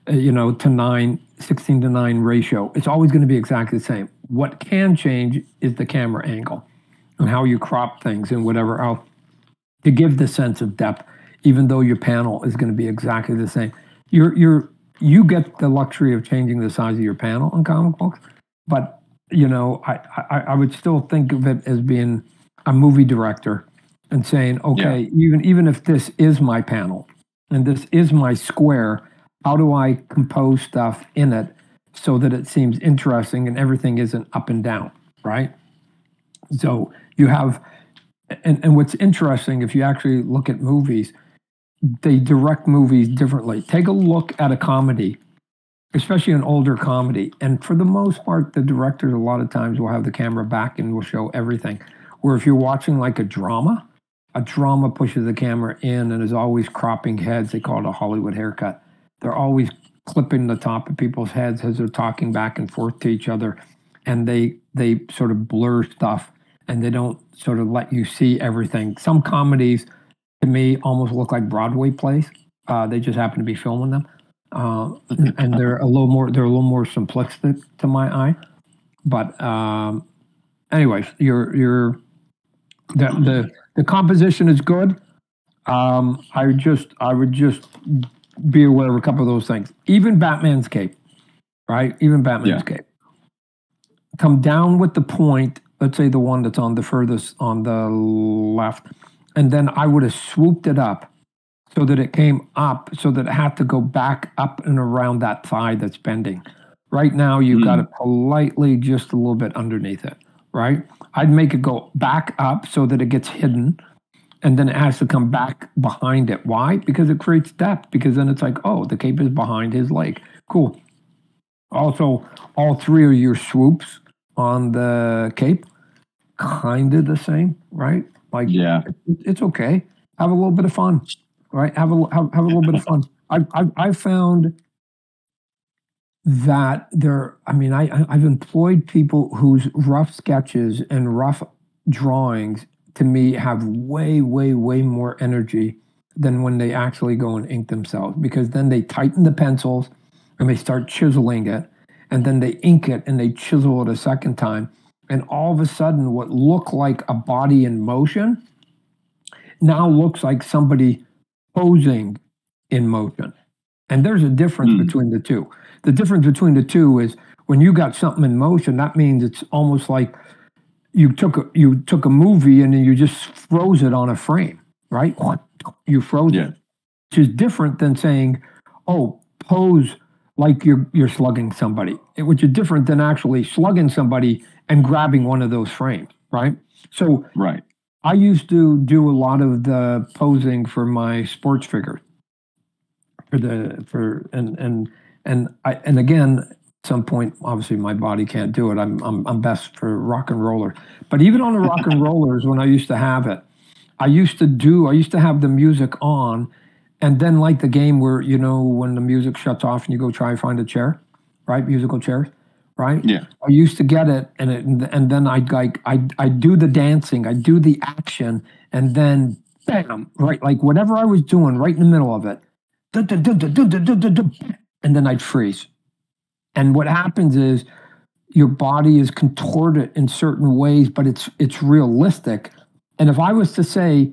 Uh, you know, to 9, 16 to 9 ratio. It's always going to be exactly the same. What can change is the camera angle and how you crop things and whatever else to give the sense of depth, even though your panel is going to be exactly the same. You're you're you get the luxury of changing the size of your panel in comic books, but you know I I, I would still think of it as being a movie director and saying, okay, even even if this is my panel and this is my square, how do I compose stuff in it so that it seems interesting and everything isn't up and down, right? So you have, and, and what's interesting, if you actually look at movies, they direct movies differently. Take a look at a comedy, especially an older comedy. And for the most part, the directors a lot of times will have the camera back and will show everything. Where if you're watching like a drama, a drama pushes the camera in and is always cropping heads. They call it a Hollywood haircut. They're always clipping the top of people's heads as they're talking back and forth to each other. And they they sort of blur stuff and they don't sort of let you see everything. Some comedies to me almost look like Broadway plays. Uh, they just happen to be filming them, uh, and they're a little more they're a little more simplistic to my eye. But um, anyways, you're you're the the the composition is good. Um, I just I would just be aware of a couple of those things. Even Batman's cape, right? Even Batman's cape. Come down with the point. Let's say the one that's on the furthest on the left, and then I would have swooped it up so that it came up, so that it had to go back up and around that thigh that's bending. Right now, you've got hmm. it politely just a little bit underneath it, right? I'd make it go back up so that it gets hidden and then it has to come back behind it. Why? Because it creates depth. Because then it's like, oh, the cape is behind his leg. Cool. Also, all three of your swoops on the cape, kind of the same, right? Like, Yeah. it- it's okay. Have a little bit of fun, right? Have a have, have a little bit of fun. I I I found that there. I mean, I I- I've employed people whose rough sketches and rough drawings to me have way way way more energy than when they actually go and ink themselves because then they tighten the pencils and they start chiseling it and then they ink it and they chisel it a second time and all of a sudden what looked like a body in motion now looks like somebody posing in motion and there's a difference Hmm. between the two the difference between the two is when you got something in motion that means it's almost like you took a, you took a movie and then you just froze it on a frame right you froze Yeah. it which is different than saying oh pose like you're you're slugging somebody, which is different than actually slugging somebody and grabbing one of those frames, right? So Right. I used to do a lot of the posing for my sports figures. For the for and and and I and again some point, obviously my body can't do it. I'm, I'm, I'm best for rock and roller. But even on the rock and rollers, when I used to have it, I used to do, I used to have the music on. And then like the game where, you know, when the music shuts off and you go try and find a chair, right? Musical chairs, right? Yeah. I used to get it and it, and then I'd like, i i do the dancing, i do the action and then bam, right? Like whatever I was doing right in the middle of it, and then I'd freeze and what happens is your body is contorted in certain ways, but it's it's realistic. And if I was to say,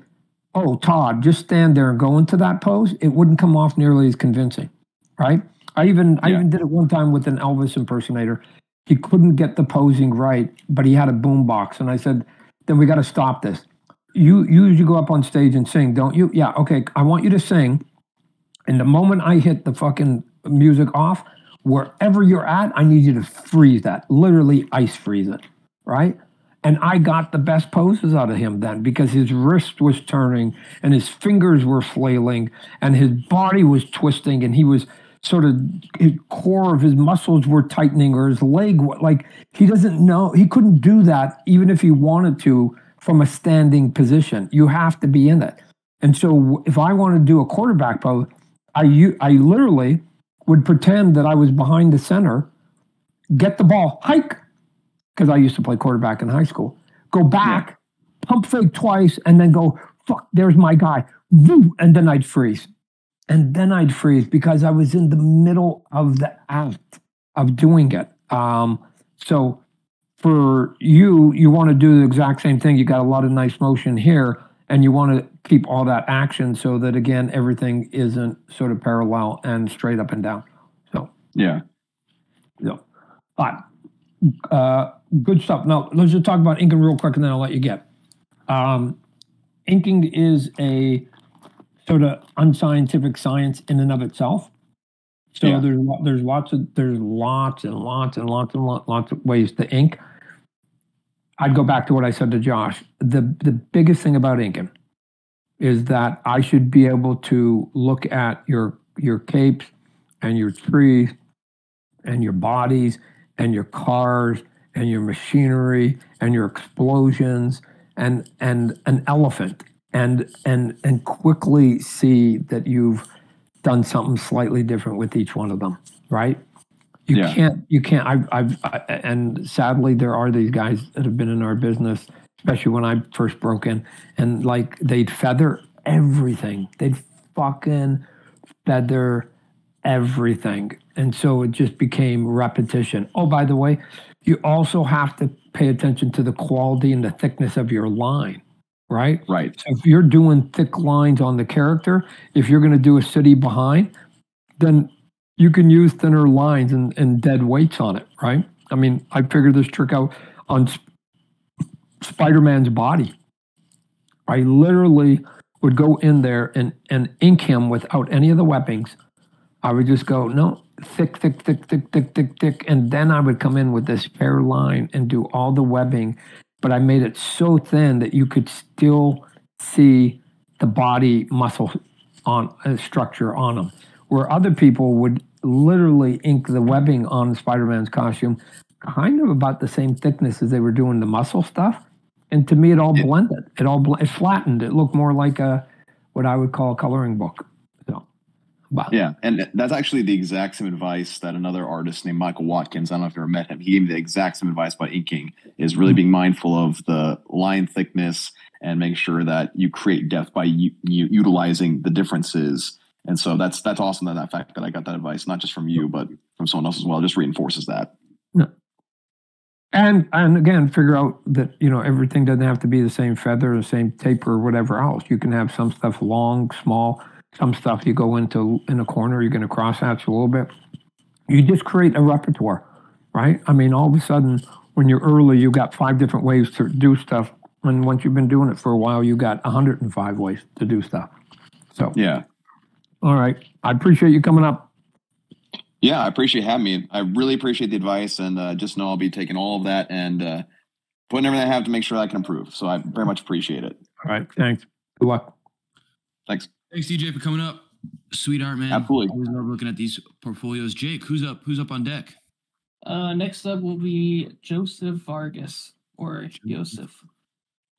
"Oh, Todd, just stand there and go into that pose," it wouldn't come off nearly as convincing, right? I even I even did it one time with an Elvis impersonator. He couldn't get the posing right, but he had a boombox, and I said, "Then we got to stop this. You you usually go up on stage and sing, don't you? Yeah, okay. I want you to sing, and the moment I hit the fucking music off, wherever you're at, I need you to freeze that, literally ice freeze it, right? And I got the best poses out of him then because his wrist was turning and his fingers were flailing and his body was twisting and he was sort of his core of his muscles were tightening or his leg like he doesn't know he couldn't do that even if he wanted to from a standing position. You have to be in it. And so if i want to do a quarterback pose i i literally would pretend that i was behind the center get the ball hike because i used to play quarterback in high school go back pump fake twice and then go fuck there's my guy Woo, and then i'd freeze and then I'd freeze because I was in the middle of the act of doing it. Um, so for you, you want to do the exact same thing. You got a lot of nice motion here, and you want to keep all that action so that again everything isn't sort of parallel and straight up and down. So Yeah. yeah, but uh, good stuff. Now let's just talk about inking real quick, and then I'll let you get. Um, inking is a sort of unscientific science in and of itself. So Yeah. there's there's lots of there's lots and lots and lots and lo- lots of ways to ink. I'd go back to what I said to Josh. The the biggest thing about inking is that I should be able to look at your your capes and your trees and your bodies and your cars and your machinery and your explosions and and an elephant and and and quickly see that you've done something slightly different with each one of them right you Yeah. can't you can't I've, I've I, and sadly there are these guys that have been in our business especially when i first broke in and like they'd feather everything they'd fucking feather everything and so it just became repetition oh by the way you also have to pay attention to the quality and the thickness of your line right Right. so if you're doing thick lines on the character, if you're going to do a city behind, then you can use thinner lines and, and dead weights on it, right? I mean, I figured this trick out on Sp- Spider-Man's body. I literally would go in there and, and ink him without any of the webbings. I would just go, no, thick, thick, thick, thick, thick, thick, thick. And then I would come in with this fair line and do all the webbing but I made it so thin that you could still see the body muscle on uh, structure on them. Where other people would literally ink the webbing on Spider-Man's costume, kind of about the same thickness as they were doing the muscle stuff. And to me, it all blended. It all bl- it flattened. It looked more like a what I would call a coloring book. So, but Yeah, and that's actually the exact same advice that another artist named Michael Watkins. I don't know if you ever met him. He gave me the exact same advice about inking: is really mm-hmm. being mindful of the line thickness and making sure that you create depth by u- u- utilizing the differences. And so that's that's awesome that that fact that I got that advice not just from you but from someone else as well just reinforces that. Yeah. And and again, figure out that you know everything doesn't have to be the same feather, the same taper, or whatever else. You can have some stuff long, small. Some stuff you go into in a corner, you're going to cross hatch a little bit. You just create a repertoire, right? I mean, all of a sudden, when you're early, you got five different ways to do stuff, and once you've been doing it for a while, you got 105 ways to do stuff. So, Yeah, all right, I appreciate you coming up. yeah, I appreciate having me. I really appreciate the advice, and uh, just know I'll be taking all of that and uh, putting everything I have to make sure I can improve. So I very much appreciate it. All right, thanks. Good luck. Thanks. Thanks, DJ, for coming up. sweetheart, man. Absolutely. Always love looking at these portfolios. Jake, who's up? Who's up on deck? Uh, next up will be Joseph Vargas or Joseph.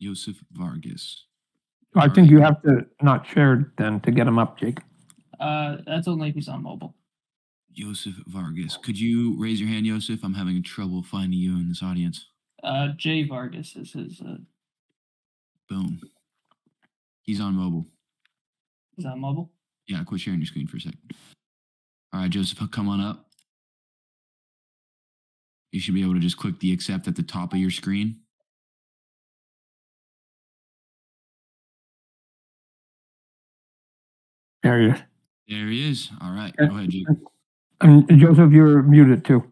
Joseph Vargas. I think you have to not share then to get him up, Jake. Uh, that's only if he's on mobile. Joseph Vargas. Could you raise your hand, Joseph? I'm having trouble finding you in this audience. Uh, Jay Vargas is his. Uh, Boom. He's on mobile. is on mobile. Yeah, quit sharing your screen for a second. All right, Joseph, come on up. You should be able to just click the accept at the top of your screen. There you. There he is. All right. Go ahead, Jake. And Joseph, you're muted too.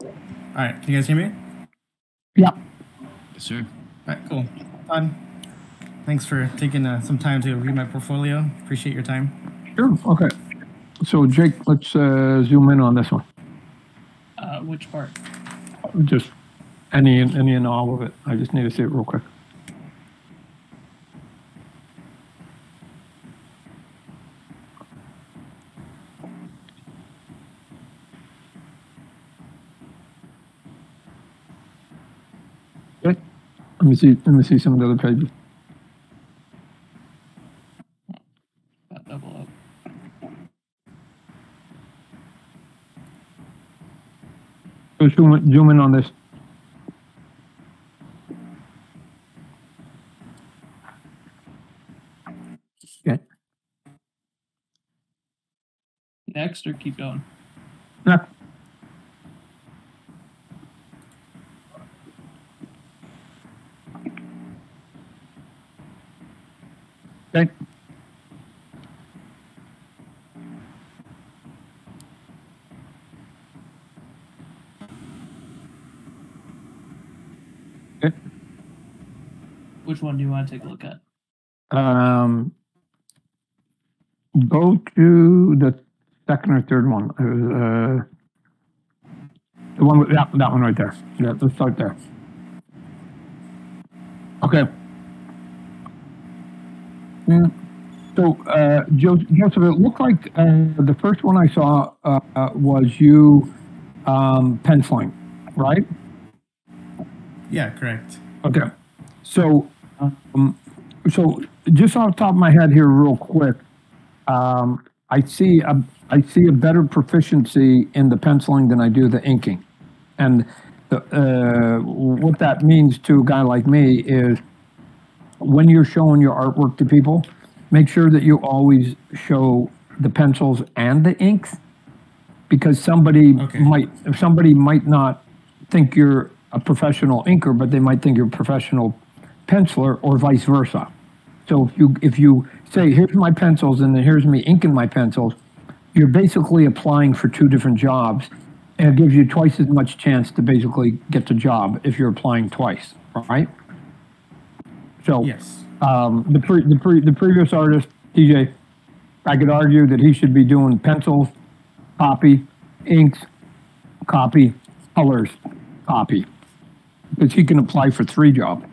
All right, can you guys hear me? Yeah. Yes, sir. All right, cool. Todd, thanks for taking uh, some time to read my portfolio. Appreciate your time. Sure. Okay. So Jake, let's uh, zoom in on this one. Uh, which part? Just any and any and all of it. I just need to see it real quick. Let me see. Let me see some of the other pages. Double up. So zoom, in- zoom in on this. Okay. Next or keep going? Yeah. Okay. Which one do you want to take a look at? Um, go to the second or third one. Uh, the one with that, that one right there. Yeah, let's start there. Okay. Yeah. So, uh, Joseph, it looked like uh, the first one I saw uh, was you um, penciling, right? Yeah, correct. Okay. So, um, so just off the top of my head here, real quick, um, I see a, I see a better proficiency in the penciling than I do the inking, and the, uh, what that means to a guy like me is when you're showing your artwork to people, make sure that you always show the pencils and the inks because somebody Okay. might somebody might not think you're a professional inker, but they might think you're a professional penciler or vice versa. So if you if you say here's my pencils and then here's me inking my pencils, you're basically applying for two different jobs, and it gives you twice as much chance to basically get the job if you're applying twice, right? So Yes. um, the pre, the pre, the previous artist DJ, I could argue that he should be doing pencils, copy, inks, copy, colors, copy, because he can apply for three jobs.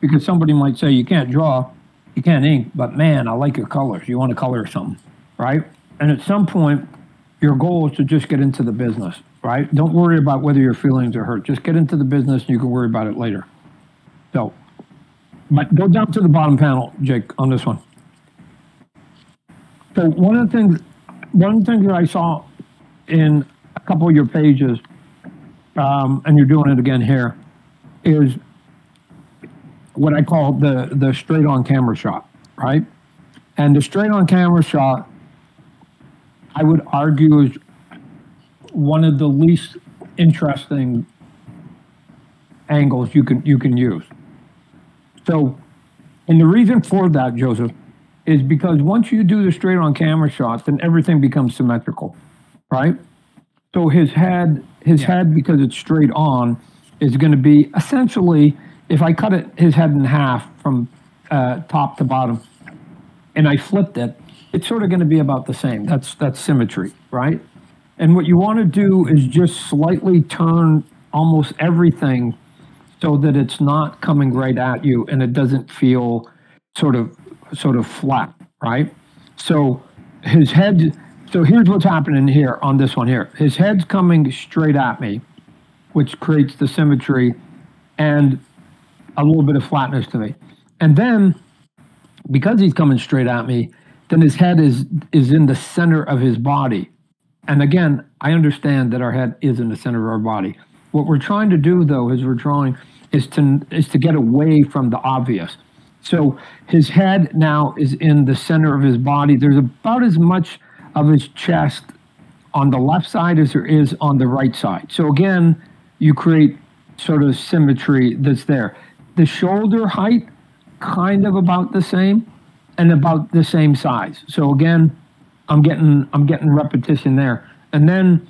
Because somebody might say you can't draw, you can't ink, but man, I like your colors. You want to color something, right? And at some point, your goal is to just get into the business, right? Don't worry about whether your feelings are hurt. Just get into the business, and you can worry about it later. So, but go down to the bottom panel, Jake, on this one. So one of the things, one of the things that I saw in a couple of your pages, um, and you're doing it again here, is what I call the the straight on camera shot, right? And the straight on camera shot, I would argue, is one of the least interesting angles you can you can use. So, and the reason for that, Joseph, is because once you do the straight on camera shots, then everything becomes symmetrical, right? So his head, his Yeah. head, because it's straight on, is going to be essentially, if I cut it, his head in half from uh, top to bottom, and I flipped it, it's sort of going to be about the same. That's that's symmetry, right? And what you want to do is just slightly turn almost everything so that it's not coming right at you and it doesn't feel sort of sort of flat, right? So his head so here's what's happening here on this one here. His head's coming straight at me, which creates the symmetry and a little bit of flatness to me. And then because he's coming straight at me, then his head is is in the center of his body. And again, I understand that our head is in the center of our body. What we're trying to do though is we're trying is to is to get away from the obvious. So his head now is in the center of his body. There's about as much of his chest on the left side as there is on the right side. So again, you create sort of symmetry that's there. The shoulder height, kind of about the same, and about the same size. So again, I'm getting I'm getting repetition there. And then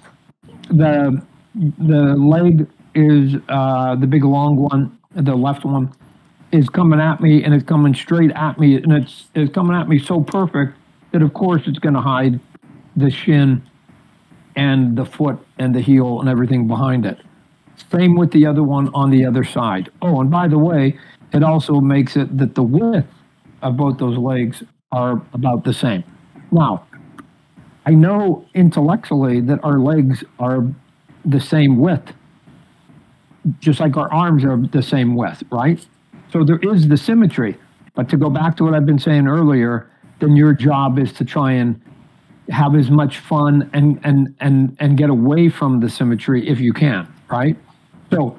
the the leg is uh, the big long one, the left one is coming at me and it's coming straight at me and it's it's coming at me so perfect that of course it's going to hide the shin and the foot and the heel and everything behind it. Same with the other one on the other side. Oh, and by the way, it also makes it that the width of both those legs are about the same. Now, I know intellectually that our legs are the same width, just like our arms are the same width, right? So there is the symmetry. But to go back to what I've been saying earlier, then your job is to try and have as much fun and and and and get away from the symmetry if you can, right? So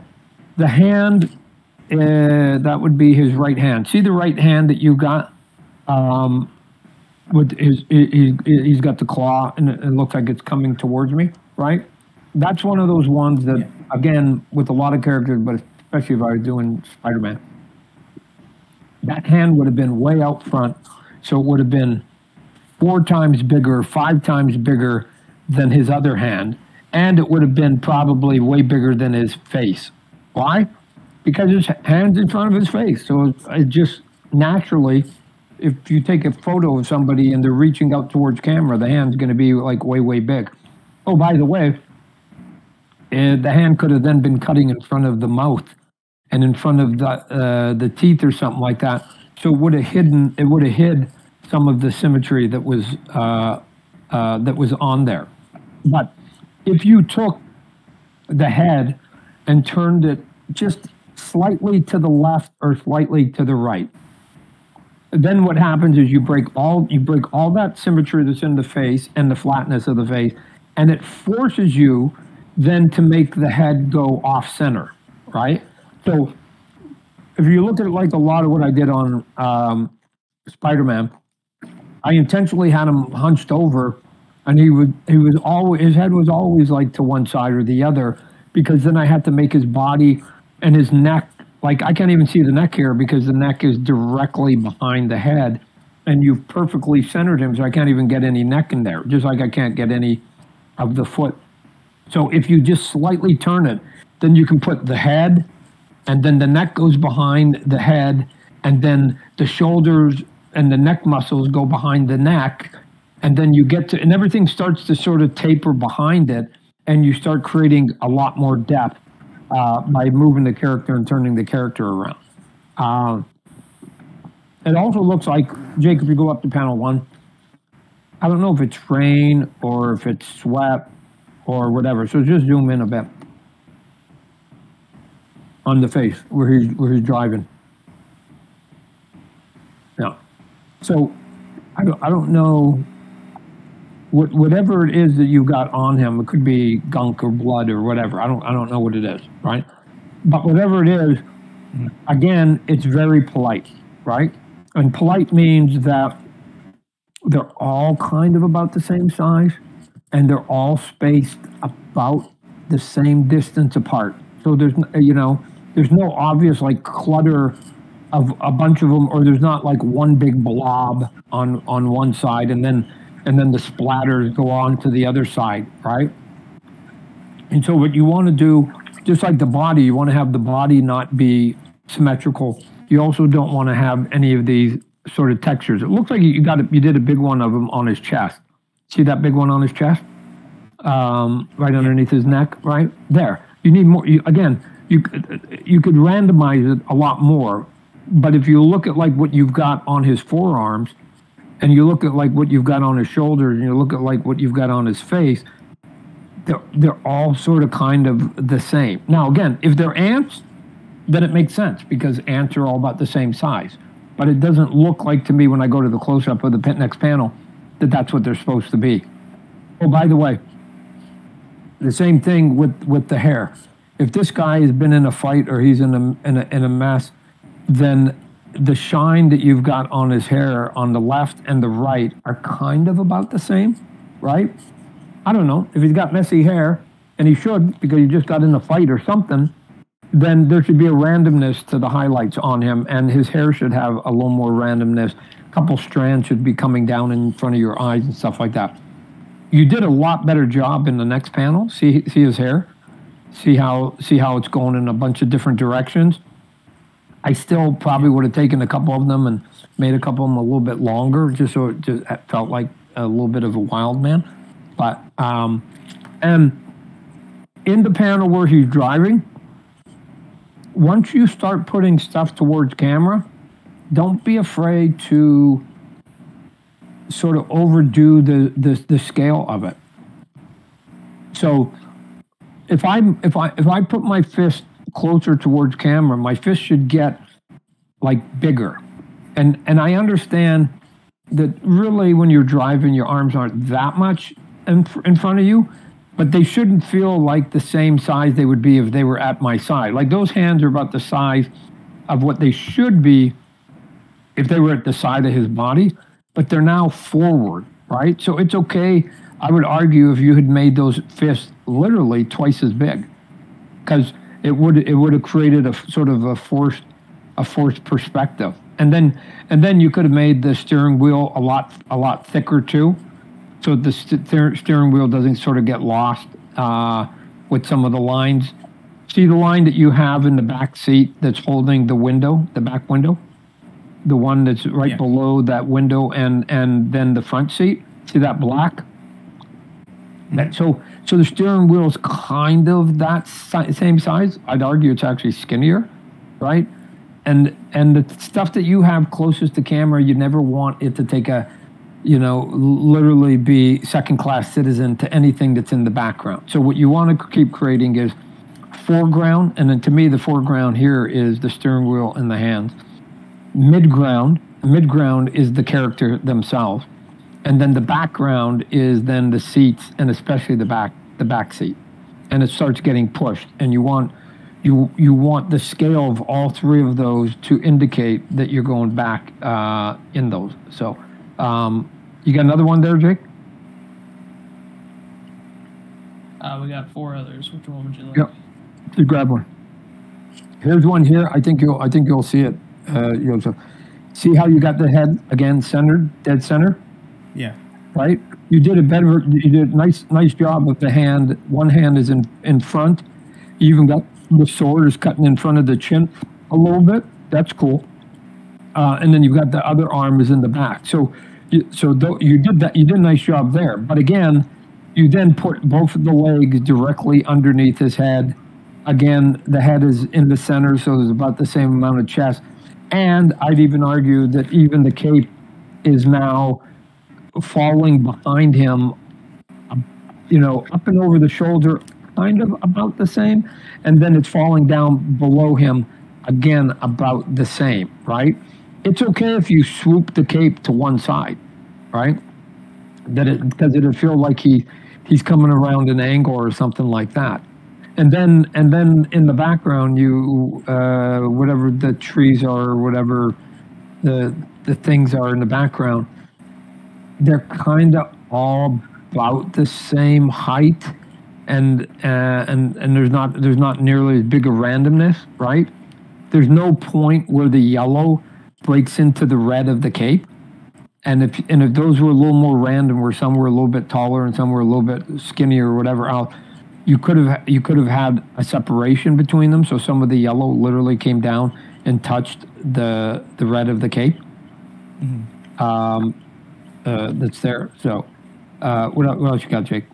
the hand uh, that would be his right hand. See the right hand that you got um, with his he, he's got the claw and it looks like it's coming towards me, right? That's one of those ones that again with a lot of characters, but especially if I was doing Spider-Man that hand would have been way out front. So it would have been four times bigger, five times bigger than his other hand. And it would have been probably way bigger than his face. Why? Because his hand's in front of his face. So it just naturally, if you take a photo of somebody and they're reaching out towards camera, the hand's going to be like way, way big. Oh, by the way, uh, the hand could have then been cutting in front of the mouth and in front of the uh, the teeth or something like that. So it would have hidden it would have hid some of the symmetry that was uh, uh, that was on there. But if you took the head and turned it just slightly to the left or slightly to the right, then what happens is you break all you break all that symmetry that's in the face and the flatness of the face, and it forces you then to make the head go off center, right? So if you look at it like a lot of what I did on um, Spider-Man, I intentionally had him hunched over, and he would he was always his head was always like to one side or the other because then I had to make his body and his neck like I can't even see the neck here because the neck is directly behind the head, and you've perfectly centered him, so I can't even get any neck in there, just like I can't get any of the foot. So if you just slightly turn it, then you can put the head and then the neck goes behind the head, and then the shoulders and the neck muscles go behind the neck, and then you get to, and everything starts to sort of taper behind it, and you start creating a lot more depth uh, by moving the character and turning the character around. Uh, it also looks like, Jake, if you go up to panel one, I don't know if it's rain or if it's sweat or whatever. So just zoom in a bit on the face where he's where he's driving. Yeah. So I don't I don't know what whatever it is that you got on him, it could be gunk or blood or whatever. I don't I don't know what it is, right? But whatever it is, again, it's very polite, right? And polite means that they're all kind of about the same size and they're all spaced about the same distance apart. So there's, you know, there's no obvious like clutter of a bunch of them, or there's not like one big blob on on one side, and then and then the splatters go on to the other side, right? And so what you want to do, just like the body, you want to have the body not be symmetrical. You also don't want to have any of these sort of textures. It looks like you got a, you did a big one of them on his chest. See that big one on his chest, um, right underneath his neck, right there. You need more. You, again, you you could randomize it a lot more. But if you look at like what you've got on his forearms, and you look at like what you've got on his shoulders, and you look at like what you've got on his face, they're they're all sort of kind of the same. Now again, if they're ants, then it makes sense because ants are all about the same size. But it doesn't look like to me when I go to the close up of the next panel that that's what they're supposed to be. Oh, by the way, the same thing with with the hair if this guy has been in a fight or he's in a in a, in a mess, then the shine that you've got on his hair on the left and the right are kind of about the same, right? I don't know. If he's got messy hair, and he should because he just got in a fight or something, then there should be a randomness to the highlights on him, and his hair should have a little more randomness. Couple strands should be coming down in front of your eyes and stuff like that. You did a lot better job in the next panel. See, see his hair. See how see how it's going in a bunch of different directions. I still probably would have taken a couple of them and made a couple of them a little bit longer, just so it just felt like a little bit of a wild man. But um, and in the panel where he's driving, once you start putting stuff towards camera, don't be afraid to sort of overdo the, the, the scale of it. So if I if I if I put my fist closer towards camera, my fist should get like bigger. And and I understand that really when you're driving your arms aren't that much in, in front of you, but they shouldn't feel like the same size they would be if they were at my side. Like those hands are about the size of what they should be if they were at the side of his body, but they're now forward, right? So it's okay. I would argue if you had made those fists literally twice as big, because it would it would have created a sort of a forced a forced perspective, and then and then you could have made the steering wheel a lot a lot thicker too so the st- steering wheel doesn't sort of get lost uh, with some of the lines. See the line that you have in the back seat that's holding the window, the back window, the one that's right Yeah. below that window, and and then the front seat. See that black? Mm-hmm. That, so so the steering wheel is kind of that si- same size. I'd argue it's actually skinnier, right? And and the stuff that you have closest to camera, you never want it to take a you know, literally be second class citizen to anything that's in the background. So what you want to keep creating is foreground, and then to me, the foreground here is the steering wheel and the hands. Midground, midground is the character themselves, and then the background is then the seats and especially the back, the back seat, and it starts getting pushed, and you want. You, you want the scale of all three of those to indicate that you're going back uh, in those. So, um, you got another one there, Jake? Uh, we got four others. Which one would you like? Yep. Just grab one. Here's one here. I think you'll. I think you'll see it. Uh, you know, so see how you got the head again centered, dead center, Yeah. right? You did a better. You did a nice, nice job with the hand. One hand is in in front. You even got the sword is cutting in front of the chin a little bit. That's cool. Uh, and then you've got the other arm is in the back. So, you, so though you did that, you did a nice job there. But again, you then put both of the legs directly underneath his head. Again, the head is in the center, so there's about the same amount of chest. And I'd even argue that even the cape is now falling behind him, um, you know, up and over the shoulder, kind of about the same. And then it's falling down below him, again, about the same, right? It's okay if you swoop the cape to one side, right? That it because it'll feel like he he's coming around an angle or something like that. And then and then in the background you uh, whatever the trees are or whatever the the things are in the background, they're kind of all about the same height and uh, and and there's not there's not nearly as big a randomness, right? There's no point where the yellow breaks into the red of the cape. And if and if those were a little more random, where some were a little bit taller and some were a little bit skinnier or whatever else, you could have you could have had a separation between them. So some of the yellow literally came down and touched the the red of the cape. Um, uh, that's there. So uh, what, el- what else you got, Jake?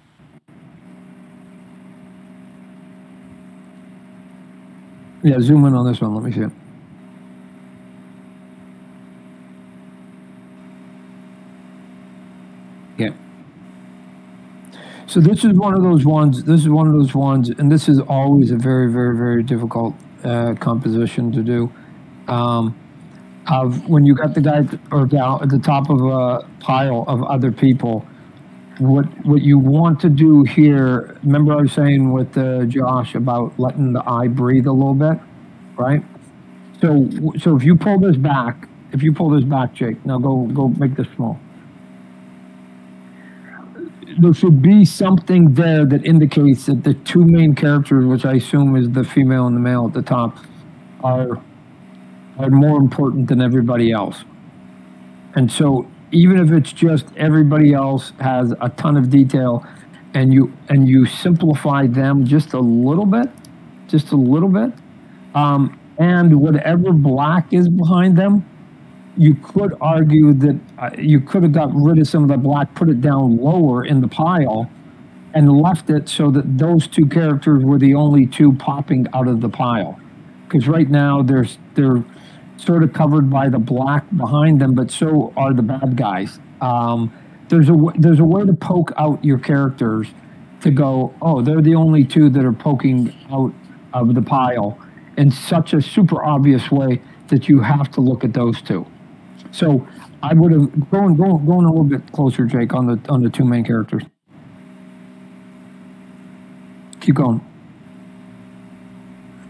Yeah, zoom in on this one. Let me see it. Yeah. So this is one of those ones. This is one of those ones, and this is always a very, very, very difficult uh, composition to do. Um, of when you got the guy or gal at the top of a pile of other people, what what you want to do here? Remember, I was saying with uh, Josh about letting the eye breathe a little bit, right? So, so if you pull this back, if you pull this back, Jake, now go, go make this small. There should be something there that indicates that the two main characters, which I assume is the female and the male at the top, are are more important than everybody else. And so, even if it's just everybody else has a ton of detail, and you and you simplify them just a little bit, just a little bit, um, and whatever black is behind them, you could argue that uh, you could have got rid of some of the black, put it down lower in the pile, and left it so that those two characters were the only two popping out of the pile. Because right now there's they're sort of covered by the black behind them, but so are the bad guys. Um, there's a there's a way to poke out your characters to go, oh, they're the only two that are poking out of the pile in such a super obvious way that you have to look at those two. So I would have going going going a little bit closer, Jake, on the on the two main characters. Keep going.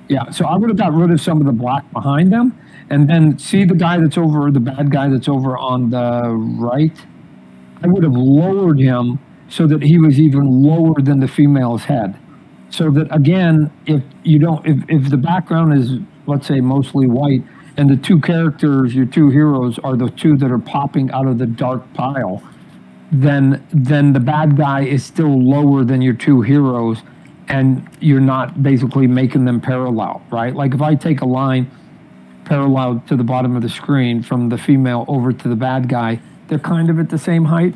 Yeah, so I would have got rid of some of the black behind them, and then see the guy that's over the bad guy that's over on the right. I would have lowered him so that he was even lower than the female's head. So that again, if you don't, if, if the background is, let's say, mostly white, and the two characters, your two heroes, are the two that are popping out of the dark pile, then then the bad guy is still lower than your two heroes, and you're not basically making them parallel, right? Like if I take a line parallel to the bottom of the screen from the female over to the bad guy, they're kind of at the same height,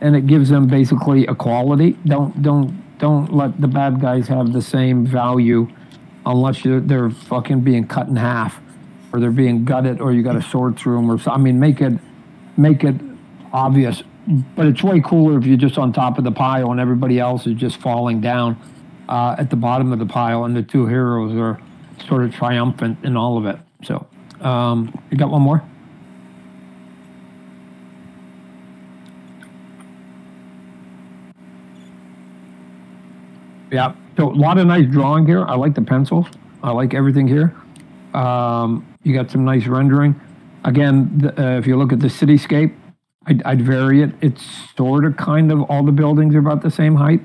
and it gives them basically equality. Don't don't don't let the bad guys have the same value unless they're fucking being cut in half or they're being gutted or you got to sort through them or so. I mean, make it make it obvious. But it's way cooler if you're just on top of the pile and everybody else is just falling down uh, at the bottom of the pile, and the two heroes are sort of triumphant in all of it. So, um, you got one more? Yeah. So a lot of nice drawing here. I like the pencils. I like everything here. Um, you got some nice rendering. Again, the, uh, if you look at the cityscape, I'd, I'd vary it. It's sort of kind of all the buildings are about the same height.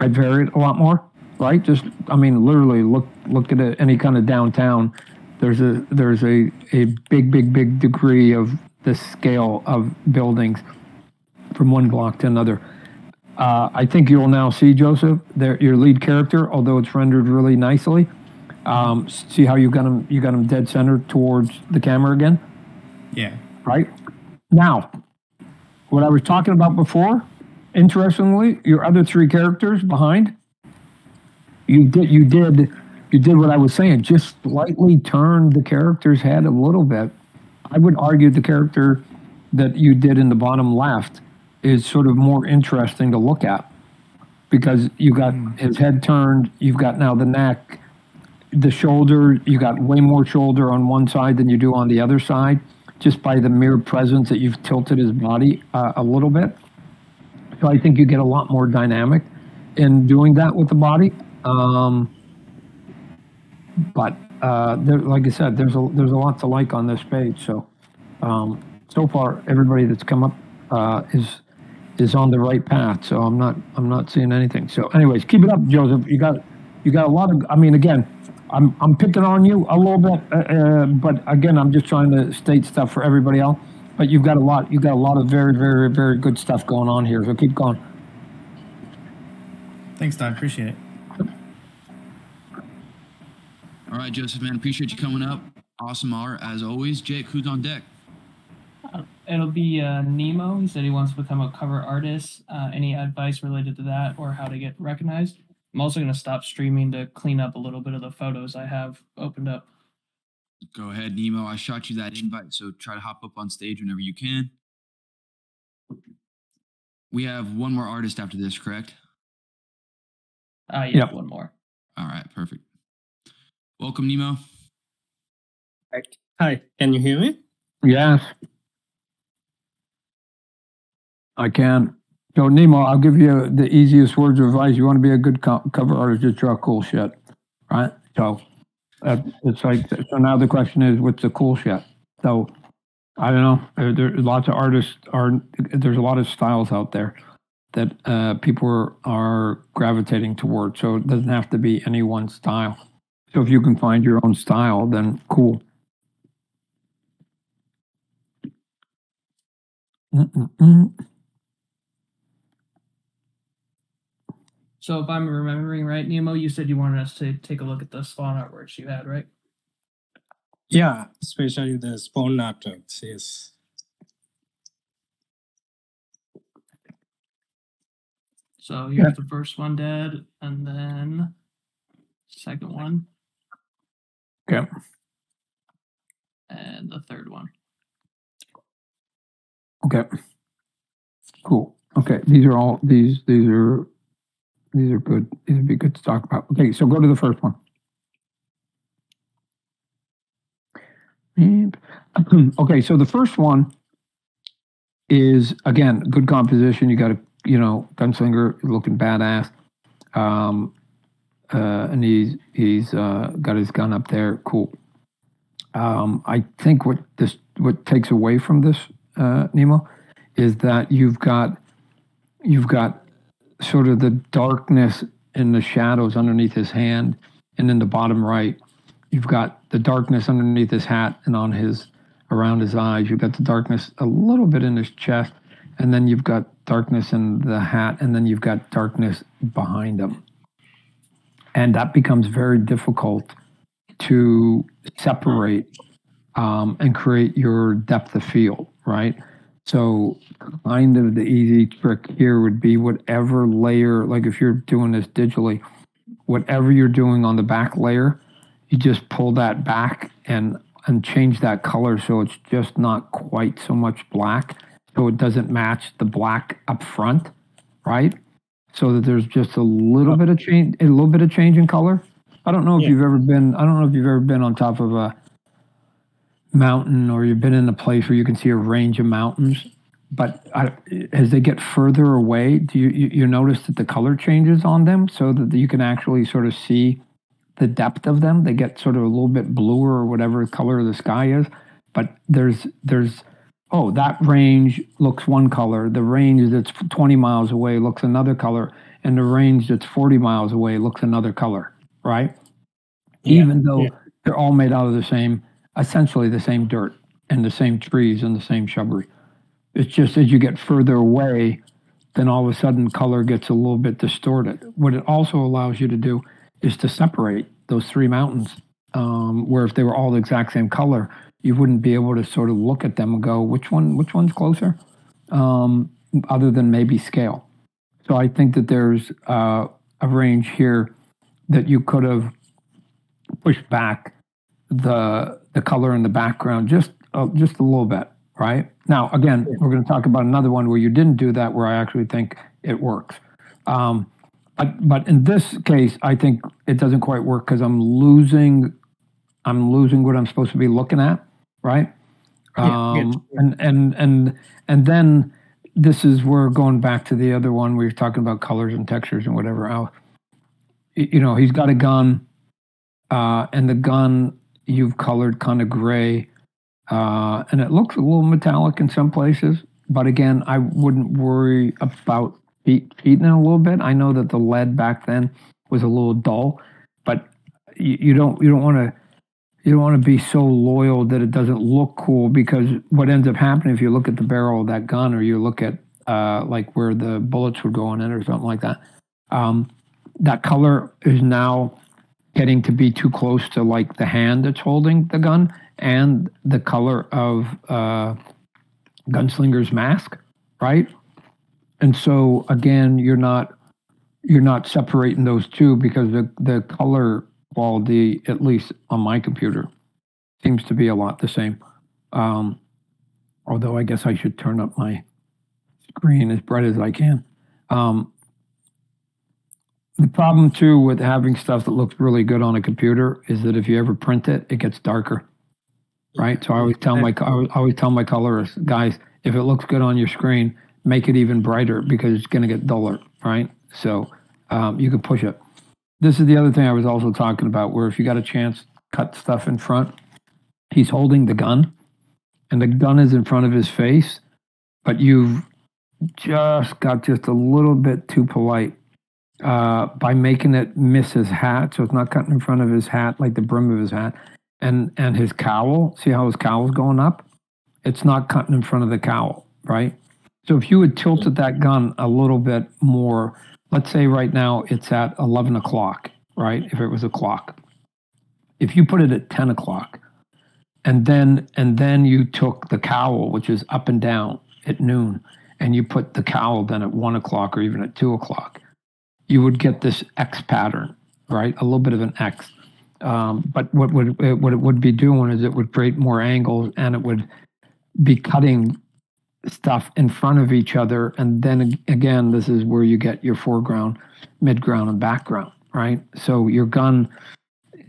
I'd vary it a lot more, right? Just, I mean, literally look look at a, any kind of downtown. There's a there's a a big big big degree of the scale of buildings from one block to another. Uh, I think you'll now see Joseph, your lead character, although it's rendered really nicely. Um, see how you got him you got him dead center towards the camera again, Yeah. right? Now, what I was talking about before, interestingly, your other three characters behind, you did you did you did what I was saying, just slightly turned the character's head a little bit. I would argue the character that you did in the bottom left is sort of more interesting to look at because you got his head turned, you've got now the neck, the shoulder, you got way more shoulder on one side than you do on the other side, just by the mere presence that you've tilted his body uh, a little bit. So I think you get a lot more dynamic in doing that with the body. Um, but uh, there, like I said, there's a there's a lot to like on this page. So um, so far, everybody that's come up uh, is is on the right path. So I'm not I'm not seeing anything. So, anyways, keep it up, Joseph. You got you got a lot of. I mean, again, I'm I'm picking on you a little bit, uh, uh, but again, I'm just trying to state stuff for everybody else. But you've got a lot. You've got a lot of very very very good stuff going on here. So keep going. Thanks, Don. Appreciate it. All right, Joseph, man, appreciate you coming up. Awesome art as always. Jake, who's on deck? Uh, It'll be uh, Nemo. He said he wants to become a cover artist. Uh, any advice related to that or how to get recognized? I'm also going to stop streaming to clean up a little bit of the photos I have opened up. Go ahead, Nemo. I shot you that invite, so try to hop up on stage whenever you can. We have one more artist after this, correct? Uh, yeah, Yep. one more. All right, perfect. Welcome, Nemo. Hi, can you hear me? Yes. I can. So Nemo, I'll give you the easiest words of advice. You want to be a good co- cover artist, just draw cool shit, right? So Uh, it's like so now the question is, what's the cool shit? So I don't know. There, lots of artists are. There's a lot of styles out there that uh, people are, are gravitating toward. So it doesn't have to be any one style. So if you can find your own style, then cool. Mm-mm-mm. So if I'm remembering right, Nemo, you said you wanted us to take a look at the spawn artworks you had, right? Yeah, especially the spawn artworks. Yes. So here's the first one, Dad, and then second one. Okay. And the third one. Okay. Cool. Okay. These are all these these are these are good. These would be good to talk about. Okay, so go to the first one. [clears throat] Okay, so the first one is again good composition. You got a you know gunslinger looking badass, um, uh, and he's he's uh, got his gun up there. Cool. Um, I think what this what takes away from this uh, Nemo is that you've got you've got sort of the darkness in the shadows underneath his hand, and in the bottom right, you've got the darkness underneath his hat and on his around his eyes. You've got the darkness a little bit in his chest, and then you've got darkness in the hat, and then you've got darkness behind him, and that becomes very difficult to separate um, and create your depth of field, right? So, kind of the easy trick here would be whatever layer, like if you're doing this digitally, whatever you're doing on the back layer, you just pull that back and and change that color so it's just not quite so much black, so it doesn't match the black up front, right? So that there's just a little oh. bit of change, a little bit of change in color. I don't know if Yeah. you've ever been. I don't know if you've ever been on top of a mountain or you've been in a place where you can see a range of mountains but I, as they get further away do you, you you notice that the color changes on them so that you can actually sort of see the depth of them? They get sort of a little bit bluer or whatever color the sky is but there's there's oh that range looks one color. The range that's 20 miles away looks another color and the range that's 40 miles away looks another color right? Yeah, even though yeah. they're all made out of the same essentially the same dirt and the same trees and the same shrubbery. It's just as you get further away, then all of a sudden color gets a little bit distorted. What it also allows you to do is to separate those three mountains, um, where if they were all the exact same color, you wouldn't be able to sort of look at them and go, which one, which one's closer, um, other than maybe scale. So I think that there's uh, a range here that you could have pushed back the the color in the background just uh, just a little bit, right? Now, again, we're going to talk about another one where you didn't do that, where I actually think it works. Um, but but in this case, I think it doesn't quite work because I'm losing I'm losing what I'm supposed to be looking at, right? Yeah, yeah, Um, and and and and then this is where going back to the other one where you're talking about colors and textures and whatever. Y- you know he's got a gun, uh, and the gun you've colored kind of gray, uh, and it looks a little metallic in some places. But again, I wouldn't worry about cheat- cheating it a little bit. I know that the lead back then was a little dull, but you, you don't you don't want to you don't want to be so loyal that it doesn't look cool because what ends up happening if you look at the barrel of that gun or you look at uh, like where the bullets would go in or something like that, um, that color is now getting to be too close to like the hand that's holding the gun and the color of uh, gunslinger's mask, right? And so again, you're not you're not separating those two because the the color quality, at least on my computer, seems to be a lot the same. Um, although I guess I should turn up my screen as bright as I can. Um, the problem too with having stuff that looks really good on a computer is that if you ever print it, it gets darker. Right. So I always tell my I always- tell my colorists, guys, if it looks good on your screen, make it even brighter because it's going to get duller. Right. So um, you can push it. This is the other thing I was also talking about, where if you got a chance, cut stuff in front. He's holding the gun, and the gun is in front of his face, but you've just got just a little bit too polite uh, by making it miss his hat, so it's not cutting in front of his hat, like the brim of his hat, and and his cowl. See how his cowl's going up? It's not cutting in front of the cowl, right? So if you had tilted that gun a little bit more, let's say right now it's at eleven o'clock, right? If it was a clock, if you put it at ten o'clock, and then and then you took the cowl, which is up and down at noon, and you put the cowl then at one o'clock or even at two o'clock, you would get this X pattern, right? A little bit of an X. Um, but what would it, what it would be doing is it would create more angles and it would be cutting stuff in front of each other. And then again, this is where you get your foreground, midground, and background, right? So your gun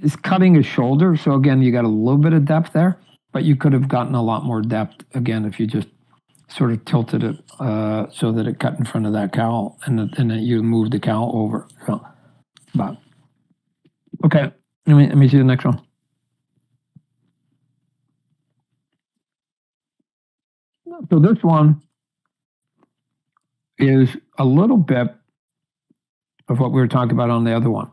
is cutting his shoulder. So again, you got a little bit of depth there, but you could have gotten a lot more depth again if you just sort of tilted it uh, so that it cut in front of that cowl, and then, and then you move the cowl over. So, but okay, let me let me see the next one. So this one is a little bit of what we were talking about on the other one.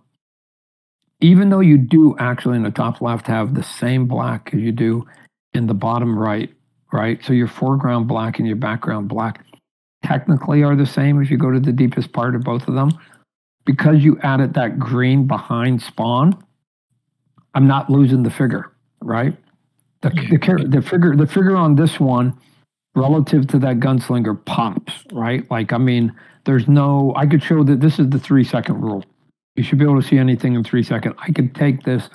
Even though you do actually in the top left have the same black as you do in the bottom right, right? So your foreground black and your background black technically are the same if you go to the deepest part of both of them. Because you added that green behind spawn, I'm not losing the figure, right? The, the, the figure the figure on this one relative to that gunslinger pops, right? Like I mean, there's no I could show that this is the three second rule. You should be able to see anything in three seconds. I could take this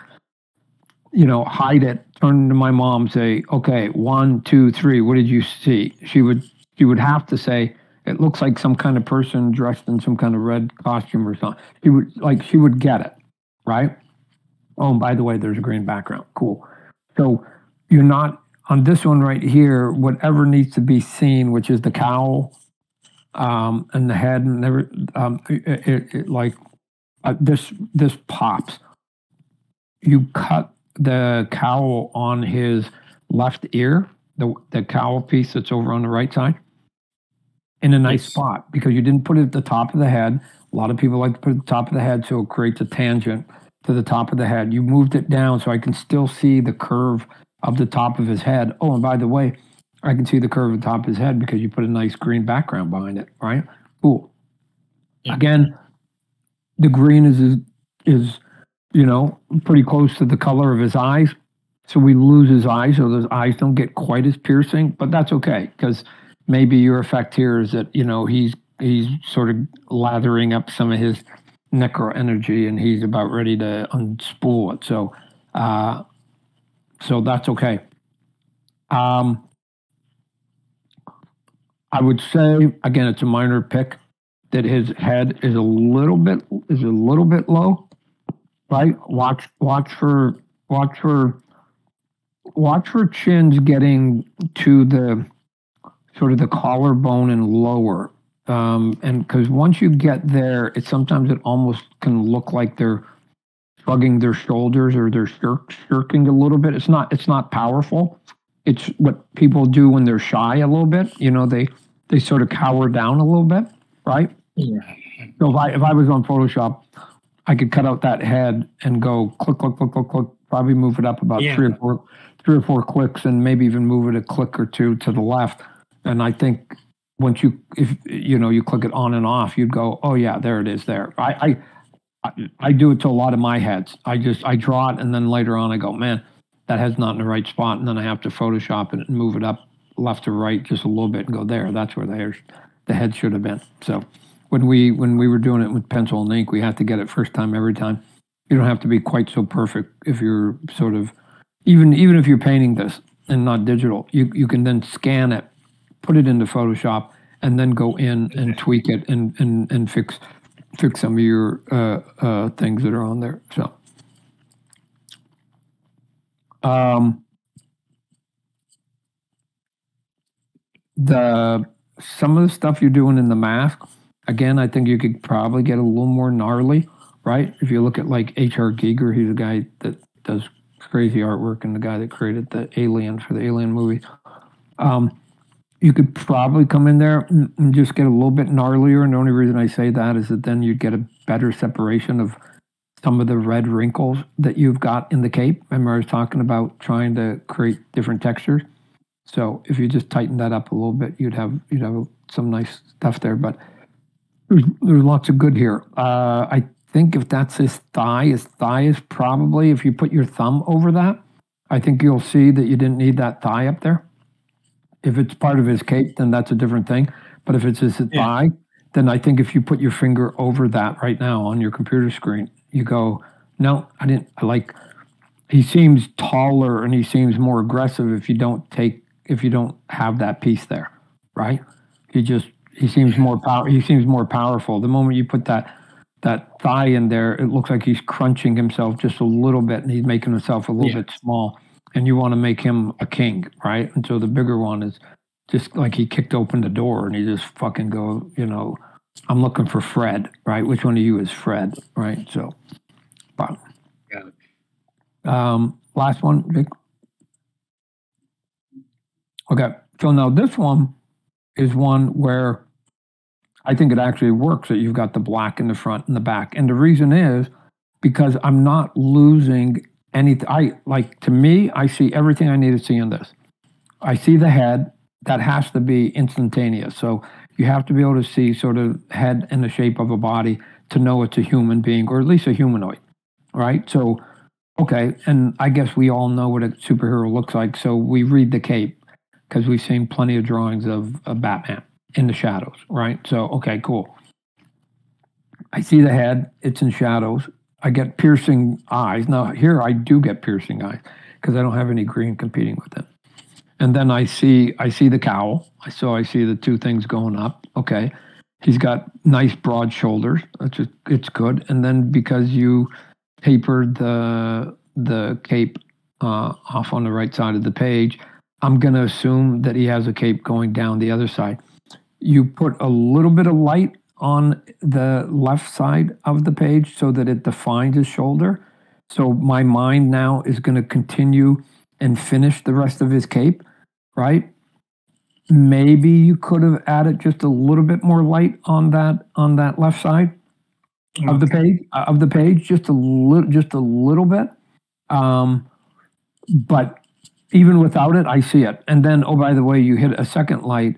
you know, hide it, turn to my mom, say, okay, one, two, three, what did you see? She would she would have to say, it looks like some kind of person dressed in some kind of red costume or something. She would like she would get it, right? Oh, and by the way, there's a green background. Cool. So you're not on this one right here, whatever needs to be seen, which is the cowl um, and the head and every, um, it, it, it, like uh, this this pops. You cut the cowl on his left ear, the the cowl piece that's over on the right side, in a nice Yes. spot because you didn't put it at the top of the head. A lot of people like to put it at the top of the head so it creates a tangent to the top of the head. You moved it down so I can still see the curve of the top of his head. Oh, and by the way, I can see the curve of the top of his head because you put a nice green background behind it, right? Cool. Yeah. Again, the green is is, is you know pretty close to the color of his eyes, so we lose his eyes, so those eyes don't get quite as piercing. But that's okay because maybe your effect here is that you know he's he's sort of lathering up some of his necro energy and he's about ready to unspool it. So, uh, so that's okay. Um, I would say again, it's a minor pick that his head is a little bit is a little bit low, right? Watch watch for watch for watch for chins getting to the sort of the collarbone and lower. Um, and because once you get there, it sometimes it almost can look like they're shrugging their shoulders or they're shirk, shirking a little bit. It's not it's not powerful. It's what people do when they're shy a little bit. You know, they they sort of cower down a little bit, right? Yeah. So if I if I was on Photoshop, I could cut out that head and go click click click click click. Probably move it up about Yeah. three or four three or four clicks, and maybe even move it a click or two to the left. And I think once you if you know you click it on and off, you'd go, oh yeah, there it is. There. I I I, do it to a lot of my heads. I just I draw it, and then later on I go, man, that head's not in the right spot, and then I have to Photoshop it and move it up left to right just a little bit and go there. That's where the hair, the head should have been. So when we when we were doing it with pencil and ink, we had to get it first time every time. You don't have to be quite so perfect if you're sort of even even if you're painting this and not digital. You you can then scan it, put it into Photoshop, and then go in and tweak it and and and fix fix some of your uh, uh, things that are on there. So. Um, the some of the stuff you're doing in the mask again i think you could probably get a little more gnarly right if you look at like hr giger he's a guy that does crazy artwork and the guy that created the Alien for the Alien movie. Um, you could probably come in there and, just get a little bit gnarlier. And the only reason I say that is that then you'd get a better separation of some of the red wrinkles that you've got in the cape. Remember, I was talking about trying to create different textures. So if you just tighten that up a little bit, you'd have you'd have some nice stuff there. But there's, there's lots of good here. Uh, I think if that's his thigh, his thigh is probably if you put your thumb over that, I think you'll see that you didn't need that thigh up there. If it's part of his cape, then that's a different thing. But if it's his Yeah. thigh, then I think if you put your finger over that right now on your computer screen, you go, no, I didn't. I like. He seems taller and he seems more aggressive if you don't take if you don't have that piece there, right? You just he seems more power. He seems more powerful. The moment you put that that thigh in there, it looks like he's crunching himself just a little bit and he's making himself a little Yeah. bit small. And you want to make him a king, right? And so the bigger one is just like he kicked open the door and he just fucking go, you know, I'm looking for Fred, right? Which one of you is Fred, right? So, but, um, last one, Vic. Okay, so now this one is one where I think it actually works that you've got the black in the front and the back, and the reason is because I'm not losing anything. I like to me, I see everything I need to see in this. I see the head. That has to be instantaneous. So you have to be able to see sort of head and the shape of a body to know it's a human being or at least a humanoid, right? So, okay, and I guess we all know what a superhero looks like. So we read the cape because we've seen plenty of drawings of, of Batman in the shadows, right? So, okay, cool. I see the head, it's in shadows. I get piercing eyes. Now, here I do get piercing eyes because I don't have any green competing with it. And then I see I see the cowl. So I see the two things going up. Okay. He's got nice broad shoulders. That's just, it's good. And then because you tapered the the cape uh, off on the right side of the page, I'm going to assume that he has a cape going down the other side. You put a little bit of light on the left side of the page so that it defines his shoulder. So my mind now is going to continue and finish the rest of his cape, right? Maybe you could have added just a little bit more light on that on that left side of the page of the page just a little just a little bit um but even without it i see it and then oh by the way you hit a second light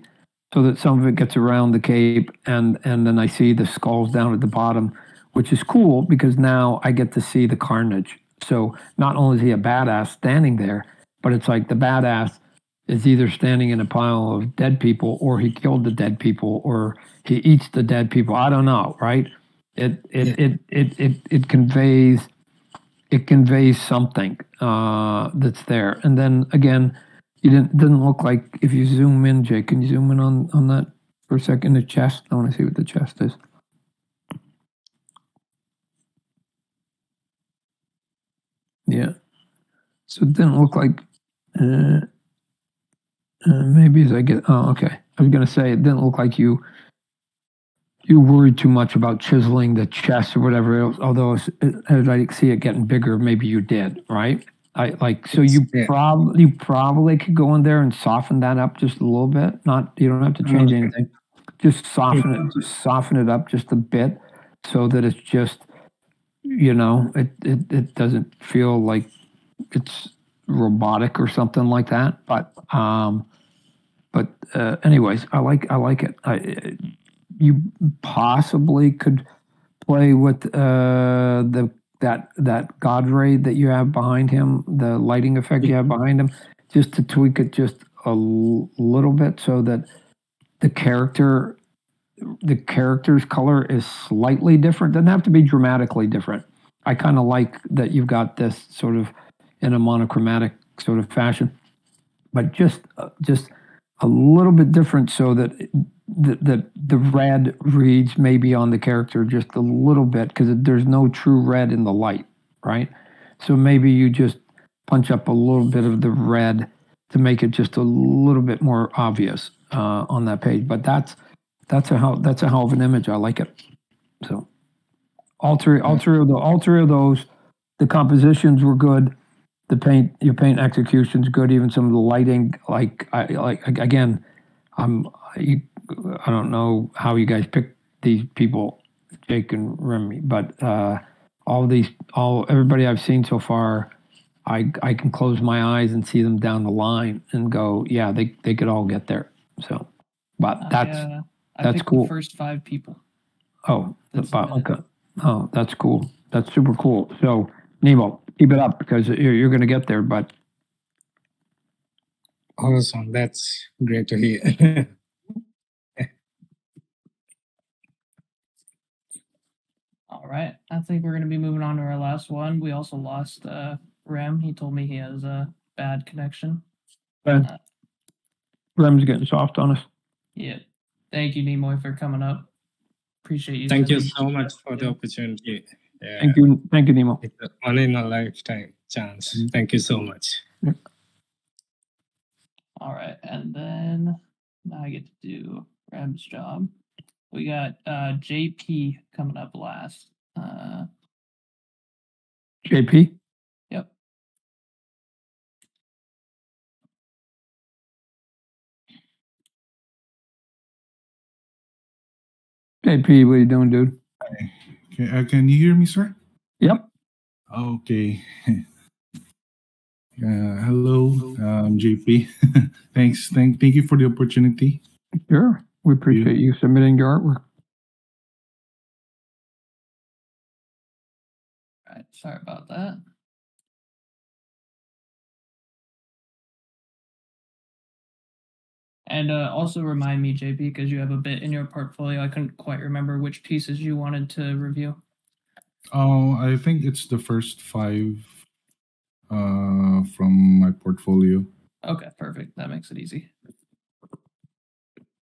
so that some of it gets around the cape and and then i see the skulls down at the bottom which is cool because now i get to see the carnage. So not only is he a badass standing there but it's like the badass is either standing in a pile of dead people or he killed the dead people or he eats the dead people. I don't know right? It it it it it, it conveys it conveys something uh, that's there. And then again, you didn't didn't look like if you zoom in, Jake. Can you zoom in on on that for a second? The chest. I want to see what the chest is. Yeah. So it didn't look like. Uh, uh, maybe as I get. Oh, okay. I was gonna say it didn't look like you you worried too much about chiseling the chest or whatever else. Although as, as I see it getting bigger, maybe you did, right? I like so you Yeah. probably you probably could go in there and soften that up just a little bit. Not you don't have to change Okay. anything. Just soften it, just soften it up just a bit, so that it's just you know it it, it doesn't feel like it's robotic or something like that. But um, but uh, anyways, I like I like it. I, you possibly could play with uh, the that that god ray that you have behind him, the lighting effect you have behind him, just to tweak it just a l- little bit so that the character the character's color is slightly different. Doesn't have to be dramatically different. I kind of like that you've got this sort of in a monochromatic sort of fashion, but just uh, just a little bit different so that the, the the red reads maybe on the character just a little bit because there's no true red in the light, right? So maybe you just punch up a little bit of the red to make it just a little bit more obvious uh, on that page. But that's that's a hell that's a hell of an image. I like it. So all three all three of the all three of those, the compositions were good. the paint your paint execution's good. Even some of the lighting, like I like again, I'm I, I don't know how you guys pick these people, Jake and Remy, but uh, all these all everybody I've seen so far. I, I can close my eyes and see them down the line and go, yeah, they, they could all get there. So, but that's I, uh, I that's cool. The first five people. Oh, That's but, submitted. okay. Oh, that's cool. That's super cool. So, Nemo, keep it up because you're, you're going to get there. But Awesome. That's great to hear. [laughs] All right. I think we're going to be moving on to our last one. We also lost uh, Rem. He told me he has a bad connection. Rem's getting soft on us. Yeah. Thank you, Nimoy, for coming up. Appreciate you. Thank you sending- so much for the opportunity. Yeah. Thank you. Thank you, Nemo. It's a one in a lifetime chance. Thank you so much. All right. And then now I get to do Rem's job. We got uh, JP coming up last. Uh, JP? Yep. JP, what are you doing, dude? Okay, uh, can you hear me, sir? Yep. Okay. [laughs] Uh, hello, um, JP. [laughs] Thanks. Thank, thank you for the opportunity. Sure. We appreciate you submitting your artwork. Sorry about that. And uh, also remind me, JP, because you have a bit in your portfolio. I couldn't quite remember which pieces you wanted to review. Oh, I think it's the first five uh, from my portfolio. Okay, perfect. That makes it easy.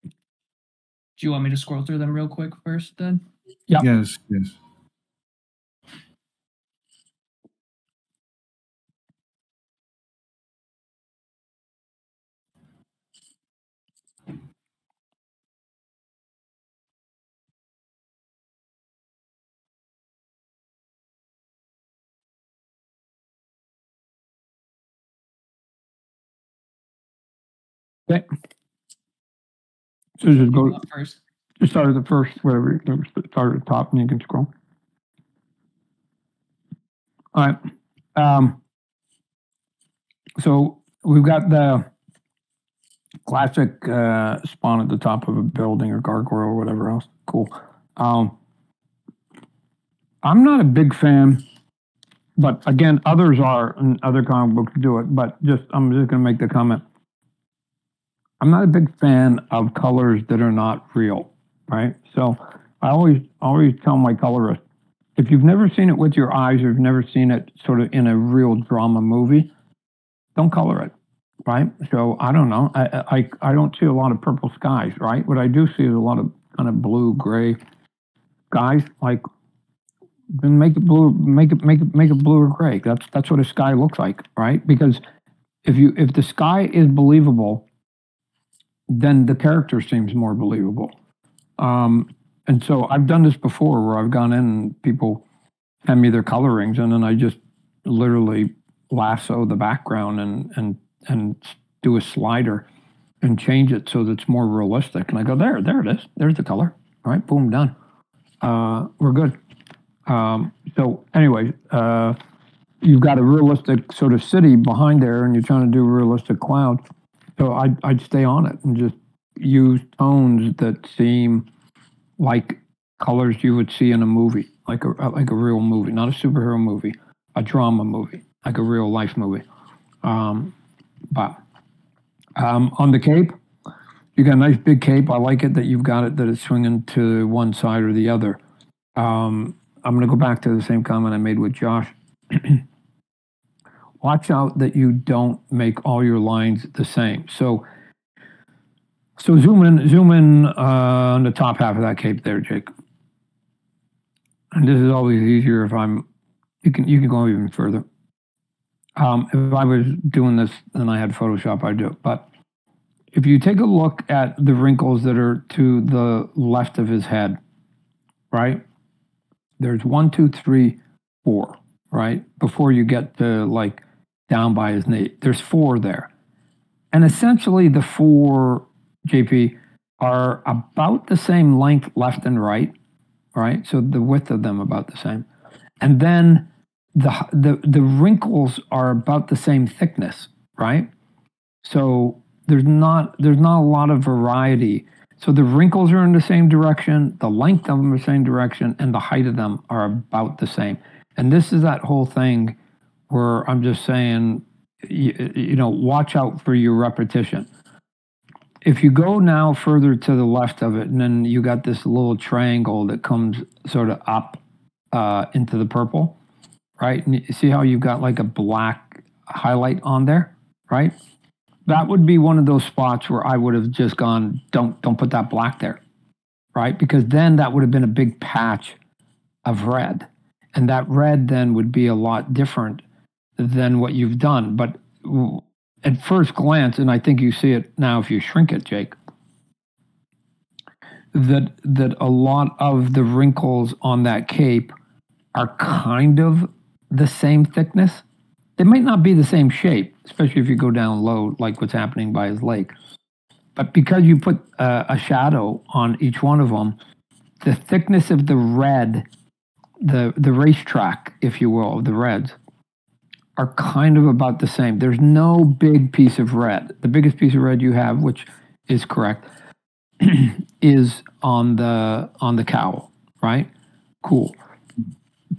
Do you want me to scroll through them real quick first then? Yep. Yes, yes. Okay. So just go first. just start at the first, whatever. Start at the top and you can scroll. All right. Um, so we've got the classic uh, spawn at the top of a building or gargoyle or whatever else. Cool. Um, I'm not a big fan, but again, others are, and other comic books do it. But just, I'm just going to make the comment. I'm not a big fan of colors that are not real, right? So I always, always tell my colorist, if you've never seen it with your eyes or you've never seen it sort of in a real drama movie, don't color it, right? So I don't know. I, I, I don't see a lot of purple skies, right? What I do see is a lot of kind of blue, gray skies. Like, then make it blue, make it, make it, make it blue or gray. That's that's what a sky looks like, right? Because if you if the sky is believable, then the character seems more believable. Um, and so I've done this before where I've gone in and people hand me their colorings and then I just literally lasso the background and and and do a slider and change it so that it's more realistic. And I go, there, there it is. There's the color. All right, boom, done. Uh, we're good. Um, so anyway, uh, you've got a realistic sort of city behind there and you're trying to do realistic cloud. So I'd, I'd stay on it and just use tones that seem like colors you would see in a movie, like a like a real movie, not a superhero movie, a drama movie, like a real life movie. Um, but um, on the cape, you got a nice big cape. I like it that you've got it that it's swinging to one side or the other. Um, I'm going to go back to the same comment I made with Josh. [clears throat] Watch out that you don't make all your lines the same. So, so zoom in, zoom in uh, on the top half of that cape there, Jake. And this is always easier if I'm. You can you can go even further. Um, if I was doing this and I had Photoshop, I'd do it. But if you take a look at the wrinkles that are to the left of his head, right? There's one, two, three, four, right? Before you get to like down by his knee. There's four there. And essentially, the four, JP, are about the same length left and right, right? So the width of them about the same. And then the, the, the wrinkles are about the same thickness, right? So there's not there's not a lot of variety. So the wrinkles are in the same direction, the length of them are the same direction, and the height of them are about the same. And this is that whole thing where I'm just saying, you, you know, watch out for your repetition. If you go now further to the left of it, and then you got this little triangle that comes sort of up uh, into the purple, right? And you see how you've got like a black highlight on there, right? that would be one of those spots where I would have just gone, don't don't put that black there, right? Because then that would have been a big patch of red, and that red then would be a lot different than what you've done. But at first glance, and I think you see it now if you shrink it, Jake, that that a lot of the wrinkles on that cape are kind of the same thickness they might not be the same shape, especially if you go down low, like what's happening by his lake. But because you put uh, a shadow on each one of them, the thickness of the red, the the racetrack, if you will, of the reds, are kind of about the same. There's no big piece of red. The biggest piece of red you have, which is correct, [clears throat] is on the on the cowl, right? Cool.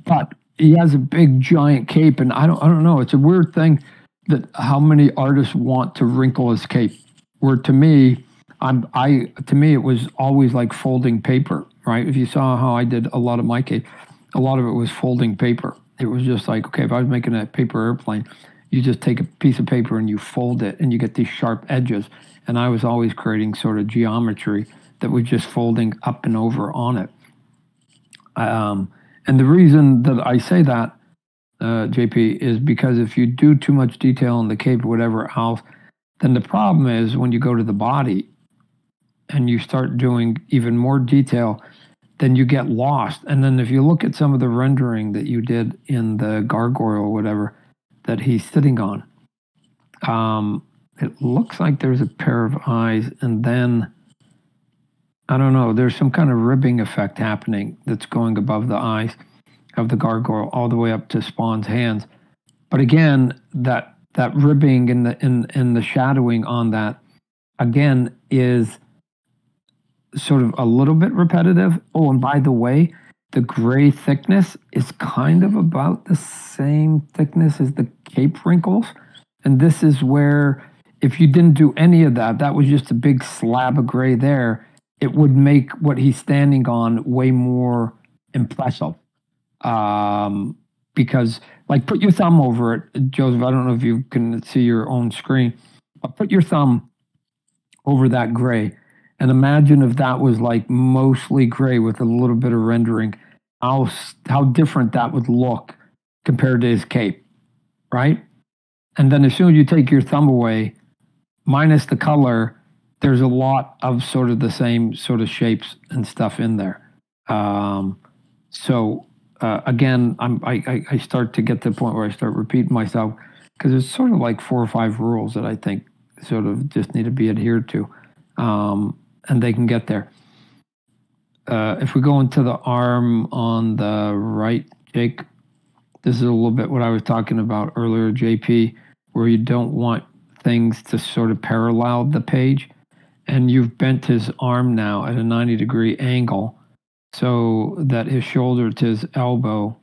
But he has a big giant cape, and I don't I don't know. It's a weird thing that how many artists want to wrinkle his cape. Where to me, I'm I to me it was always like folding paper, right? If you saw how I did a lot of my cape, a lot of it was folding paper. It was just like okay, if I was making a paper airplane, you just take a piece of paper and you fold it, and you get these sharp edges. And I was always creating sort of geometry that was just folding up and over on it. Um, and the reason that I say that, uh, JP, is because if you do too much detail in the cape or whatever else, then the problem is when you go to the body and you start doing even more detail, then you get lost. And then if you look at some of the rendering that you did in the gargoyle or whatever that he's sitting on, um, it looks like there's a pair of eyes and then I don't know. There's some kind of ribbing effect happening that's going above the eyes of the gargoyle all the way up to Spawn's hands. But again, that that ribbing and the in in the shadowing on that again is sort of a little bit repetitive. Oh, and by the way, the gray thickness is kind of about the same thickness as the cape wrinkles. And this is where if you didn't do any of that, that was just a big slab of gray there it would make what he's standing on way more impressive. Um, because, like, put your thumb over it, Joseph. I don't know if you can see your own screen, but put your thumb over that gray and imagine if that was like mostly gray with a little bit of rendering, how, how different that would look compared to his cape, right? And then as soon as you take your thumb away, minus the color, there's a lot of sort of the same sort of shapes and stuff in there. Um, so uh, again, I'm, I, I start to get to the point where I start repeating myself because it's sort of like four or five rules that I think sort of just need to be adhered to, um, and they can get there. Uh, if we go into the arm on the right, Jake, this is a little bit what I was talking about earlier, JP, where you don't want things to sort of parallel the page. And you've bent his arm now at a 90 degree angle. So that his shoulder to his elbow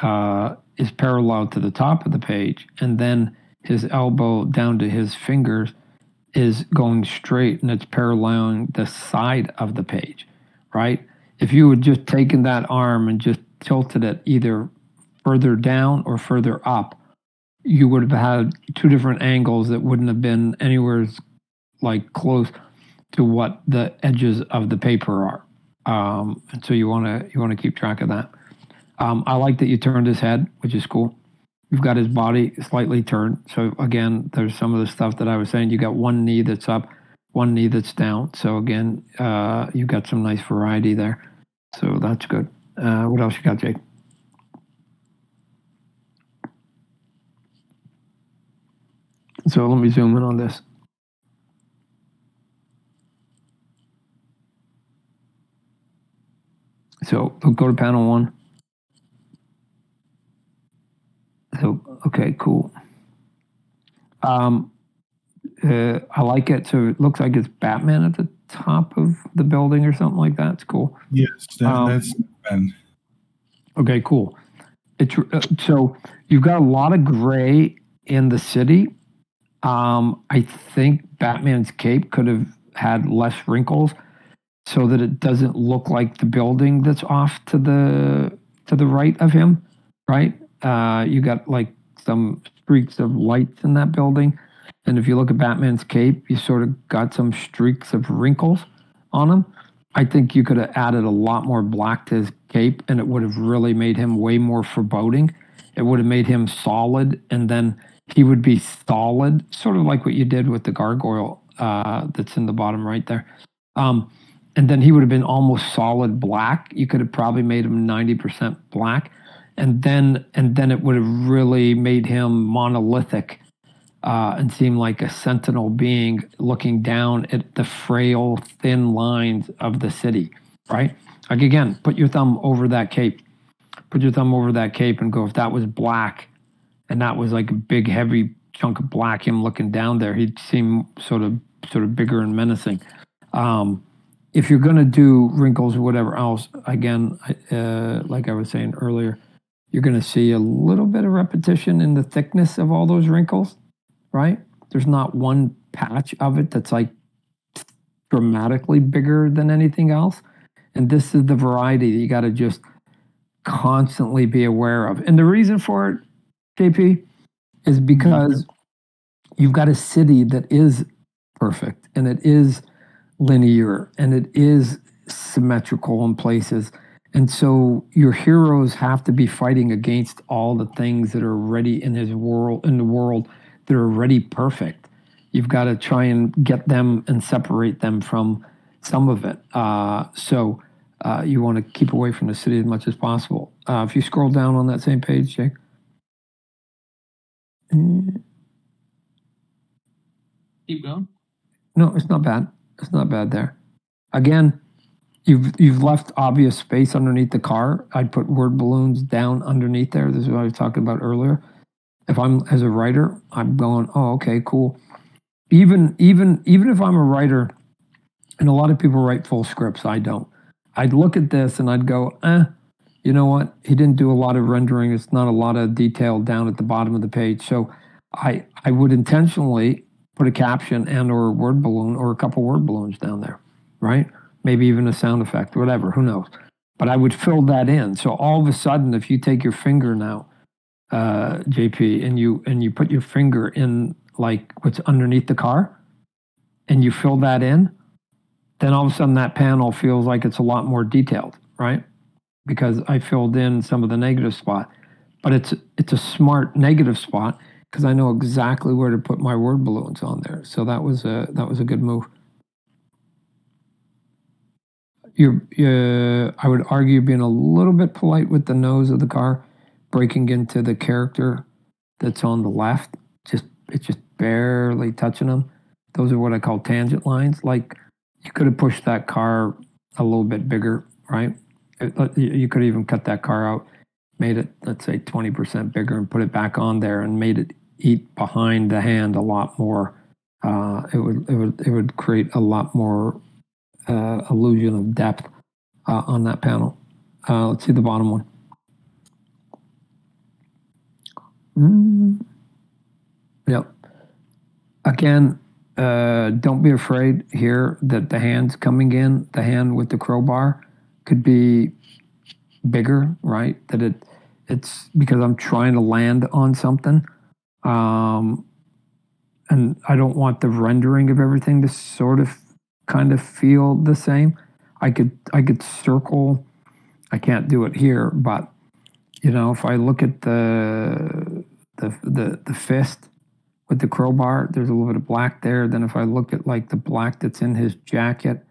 uh, is parallel to the top of the page, and then his elbow down to his fingers is going straight and it's paralleling the side of the page, right? If you had just taken that arm and just tilted it either further down or further up, you would have had two different angles that wouldn't have been anywhere like close to what the edges of the paper are. Um, and so you want to you want to keep track of that. Um, I like that you turned his head, which is cool. You've got his body slightly turned. So again, there's some of the stuff that I was saying. You got one knee that's up, one knee that's down. So again, uh, you've got some nice variety there. So that's good. Uh, what else you got, Jake? So let me zoom in on this. So go to panel one. So okay, cool. Um, uh, I like it. So it looks like it's Batman at the top of the building or something like that. It's cool. Yes, that, Um, that's Ben. Okay, cool. It's uh, so you've got a lot of gray in the city. Um, I think Batman's cape could have had less wrinkles so that it doesn't look like the building that's off to the to the right of him, right? Uh, you got like some streaks of lights in that building. And if you look at Batman's cape, you sort of got some streaks of wrinkles on him. I think you could have added a lot more black to his cape and it would have really made him way more foreboding. It would have made him solid and then he would be solid, sort of like what you did with the gargoyle uh, that's in the bottom right there. Um, and then he would have been almost solid black. You could have probably made him 90% black. And then and then it would have really made him monolithic uh, and seem like a sentinel being looking down at the frail, thin lines of the city, right? Like again, put your thumb over that cape. Put your thumb over that cape and go, if that was black and that was like a big, heavy chunk of black, him looking down there, he'd seem sort of sort of bigger and menacing. Um, if you're going to do wrinkles or whatever else, again, uh, like I was saying earlier, you're going to see a little bit of repetition in the thickness of all those wrinkles right? There's not one patch of it that's like dramatically bigger than anything else. And this is the variety that you got to just constantly be aware of. And the reason for it, JP, is mm-hmm. because you've got a city that is perfect and it is linear and it is symmetrical in places. And so your heroes have to be fighting against all the things that are already in his world in the world that are already perfect. You've got to try and get them and separate them from some of it. Uh, so uh, you want to keep away from the city as much as possible. Uh, if you scroll down on that same page, Jake. Keep going. No, it's not bad. It's not bad there. Again, you've you've left obvious space underneath the car. I'd put word balloons down underneath there. This is what I was talking about earlier. If I'm as a writer, I'm going, oh, okay, cool. Even even even if I'm a writer, and a lot of people write full scripts, I don't. I'd look at this and I'd go, eh, you know what? He didn't do a lot of rendering. It's not a lot of detail down at the bottom of the page. So I I would intentionally put a caption and or a word balloon or a couple word balloons down there, right? Maybe even a sound effect, whatever, who knows. But I would fill that in. So all of a sudden, if you take your finger now, uh, JP, and you and you put your finger in like what's underneath the car, and you fill that in, then all of a sudden that panel feels like it's a lot more detailed, right? Because I filled in some of the negative spot, but it's it's a smart negative spot because I know exactly where to put my word balloons on there. So that was a that was a good move. You're, uh, I would argue being a little bit polite with the nose of the car, breaking into the character that's on the left. Just it's just barely touching them. Those are what I call tangent lines. Like you could have pushed that car a little bit bigger, right? It- you you could even cut that car out, made it let's say twenty percent bigger, and put it back on there, and made it eat behind the hand a lot more. Uh, it would it would it would create a lot more uh, illusion of depth uh, on that panel. Uh, let's see the bottom one. Mm. Yep. Again, uh, don't be afraid here that the hand's coming in. The hand with the crowbar could be bigger, right? That it it's because I'm trying to land on something. Um, and I don't want the rendering of everything to sort of kind of feel the same. I could I could circle. I can't do it here, but you know, if I look at the the the, the fist with the crowbar, there's a little bit of black there. Then if I look at like the black that's in his jacket,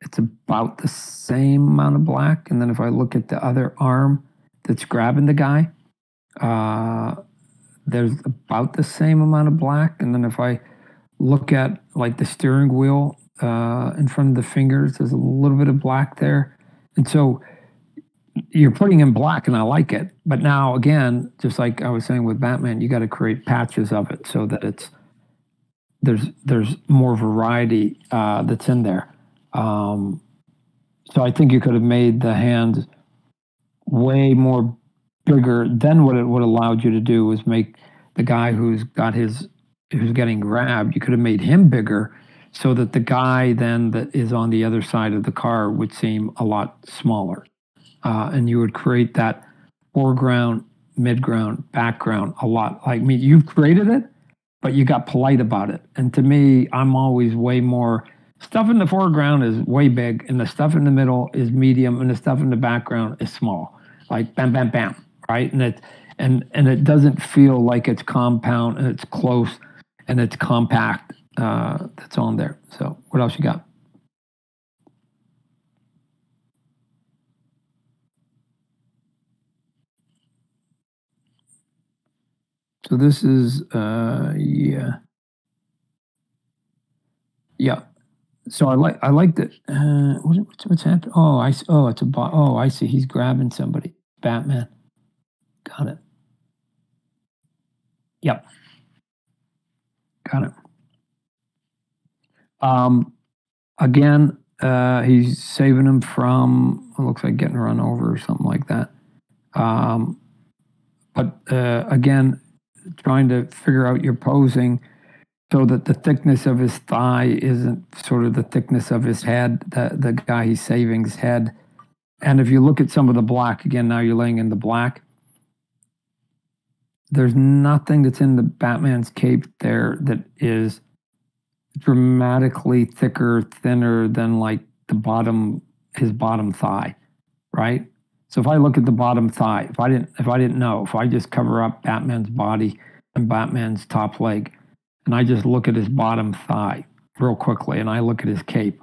it's about the same amount of black. And then if I look at the other arm that's grabbing the guy, uh, there's about the same amount of black. And then if I look at like the steering wheel uh, in front of the fingers, there's a little bit of black there. And so you're putting in black and I like it. But now again, just like I was saying with Batman, you got to create patches of it so that it's there's there's more variety uh, that's in there. Um, so I think you could have made the hands way more bigger. than what it would allowed you to do was make the guy who's got his who's getting grabbed. You could have made him bigger, so that the guy then that is on the other side of the car would seem a lot smaller, uh, and you would create that foreground, midground, background a lot. Like me, you've created it, but you got polite about it. And to me, I'm always way more stuff in the foreground is way big, and the stuff in the middle is medium, and the stuff in the background is small. Like bam, bam, bam, right? And it and and it doesn't feel like it's compound and it's close and it's compact. Uh, that's on there. So what else you got? So this is uh yeah. Yeah. So I like I like that uh what's, what's happening? Oh, I oh it's a bo- oh, I see he's grabbing somebody. Batman. Got it. Yep. Got it. Um again, uh he's saving him from looks like getting run over or something like that. Um but uh again trying to figure out your posing so that the thickness of his thigh isn't sort of the thickness of his head, the, the guy he's saving's head. And if you look at some of the black, again, now you're laying in the black, there's nothing that's in the Batman's cape there that is dramatically thicker, thinner than like the bottom, his bottom thigh, right? So if I look at the bottom thigh, if I didn't, if I didn't know, if I just cover up Batman's body and Batman's top leg, and I just look at his bottom thigh real quickly, and I look at his cape,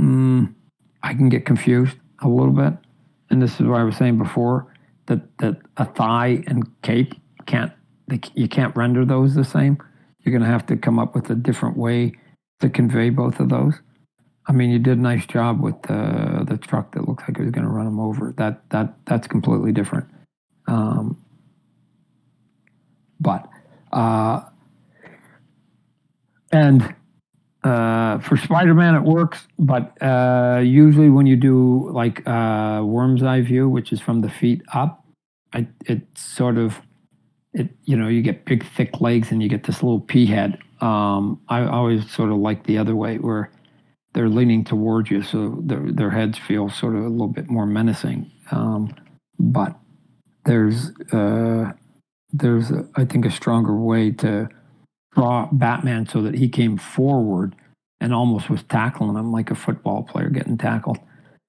mm, I can get confused a little bit. And this is what I was saying before that that a thigh and cape can't they, you can't render those the same. You're going to have to come up with a different way to convey both of those. I mean, you did a nice job with the the truck that looks like it was going to run him over. That that that's completely different. Um, but uh, and uh, for Spider-Man, it works. But uh, usually, when you do like uh, worm's eye view, which is from the feet up, I, it sort of it you know you get big thick legs and you get this little pea head. Um, I always sort of like the other way where they're leaning towards you, so their their heads feel sort of a little bit more menacing. Um, but there's uh, there's a, I think a stronger way to draw Batman so that he came forward and almost was tackling him like a football player getting tackled,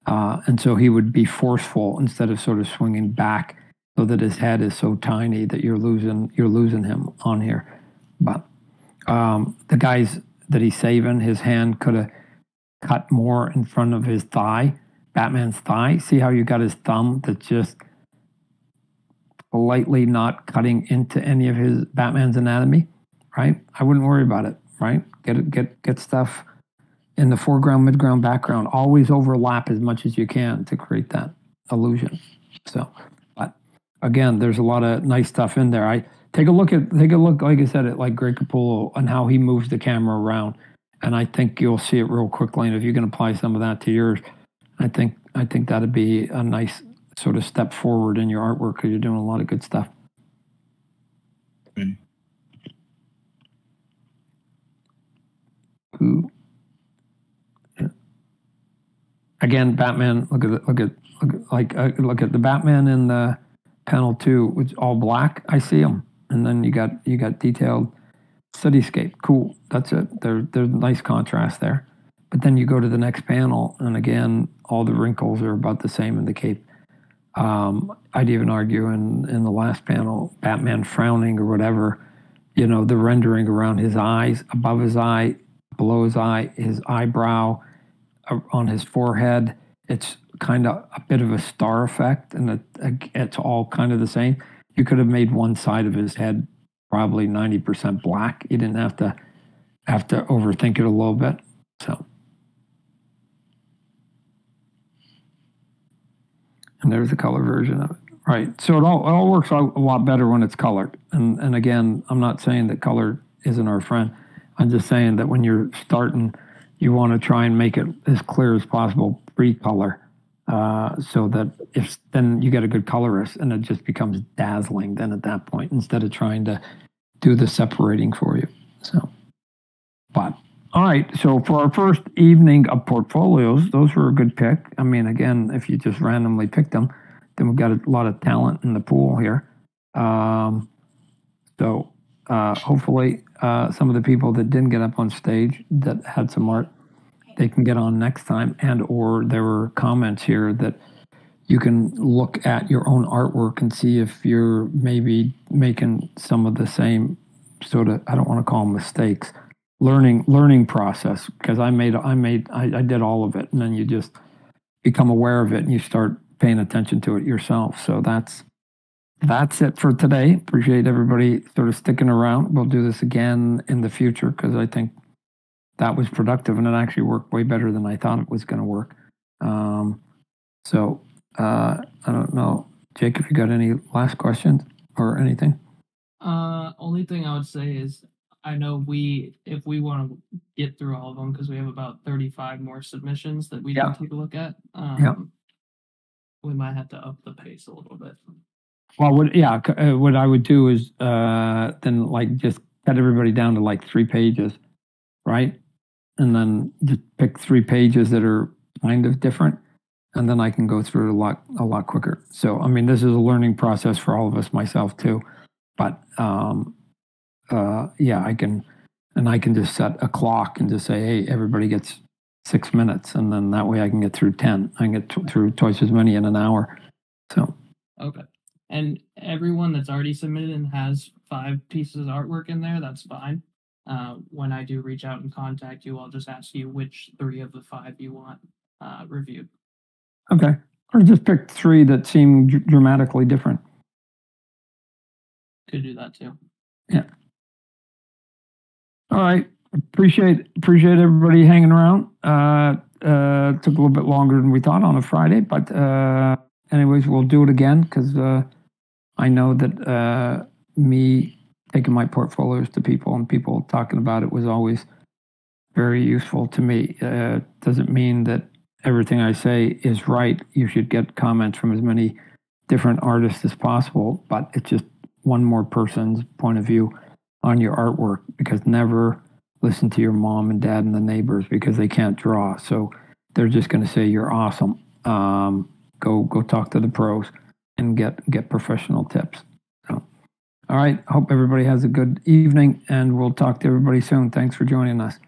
uh, and so he would be forceful instead of sort of swinging back, so that his head is so tiny that you're losing you're losing him on here. But um, the guys that he's saving, his hand could have cut more in front of his thigh, Batman's thigh. See how you got his thumb that's just politely not cutting into any of his Batman's anatomy, right? I wouldn't worry about it, right? Get it, get get stuff in the foreground, midground, background. Always overlap as much as you can to create that illusion. So, again, there's a lot of nice stuff in there. I take a look at take a look, like I said, at like Greg Capullo and how he moves the camera around and I think you'll see it real quickly. And if you can apply some of that to yours, I think I think that'd be a nice sort of step forward in your artwork because you're doing a lot of good stuff. Okay. Ooh. Again, Batman. Look at it. Look at look at, like uh, look at the Batman in the panel two, which all black. I see them, and then you got you got detailed cityscape. Cool. That's it. There, there's nice contrast there. But then you go to the next panel, and again, all the wrinkles are about the same in the cape. Um, I'd even argue in in the last panel, Batman frowning or whatever. You know, the rendering around his eyes, above his eye, below his eye, his eyebrow, uh, on his forehead. It's kind of a bit of a star effect, and it, it's all kind of the same. you could have made one side of his head probably 90% black. You didn't have to have to overthink it a little bit. So and there's a color version of it. Right. So it all it all works out a lot better when it's colored. And and again, I'm not saying that color isn't our friend. I'm just saying that when you're starting, you want to try and make it as clear as possible pre-color, uh, so that if then you get a good colorist and it just becomes dazzling. Then at that point, instead of trying to do the separating for you. So, but all right. So for our first evening of portfolios, those were a good pick. I mean, again, if you just randomly picked them, then we've got a lot of talent in the pool here. Um, so uh, hopefully, uh, some of the people that didn't get up on stage that had some art, they can get on next time. And or there were comments here that you can look at your own artwork and see if you're maybe making some of the same sort of I don't want to call them mistakes, learning learning process because I made I made I, I did all of it and then you just become aware of it and you start paying attention to it yourself. So that's that's it for today. Appreciate everybody sort of sticking around. We'll do this again in the future because I think that was productive and it actually worked way better than I thought it was going to work. Um, so uh, I don't know, Jake, if you got any last questions or anything. Uh, only thing I would say is I know we, if we want to get through all of them, because we have about 35 more submissions that we Yeah. can take a look at. Um, Yeah. We might have to up the pace a little bit. Well, what, yeah, uh, what I would do is uh, then like just cut everybody down to like three pages, right? And then just pick three pages that are kind of different, and then I can go through it a lot a lot quicker. So, I mean, this is a learning process for all of us, myself too. But um, uh, yeah, I can, and I can just set a clock and just say, hey, everybody gets six minutes, and then that way I can get through ten. I can get t- through twice as many in an hour. So. Okay. And everyone that's already submitted and has five pieces of artwork in there, that's fine. Uh, when I do reach out and contact you, I'll just ask you which three of the five you want uh, reviewed. Okay. Or just pick three that seem dr- dramatically different. Could do that too. Yeah. All right. Appreciate appreciate everybody hanging around. Uh, uh, took a little bit longer than we thought on a Friday, but uh, anyways, we'll do it again because uh, I know that uh, me taking my portfolios to people and people talking about it was always very useful to me. Uh, doesn't mean that everything I say is right. You should get comments from as many different artists as possible, but it's just one more person's point of view on your artwork because never listen to your mom and dad and the neighbors because they can't draw. So they're just going to say you're awesome. Um, go go talk to the pros and get get professional tips. All right. Hope everybody has a good evening, and we'll talk to everybody soon. Thanks for joining us.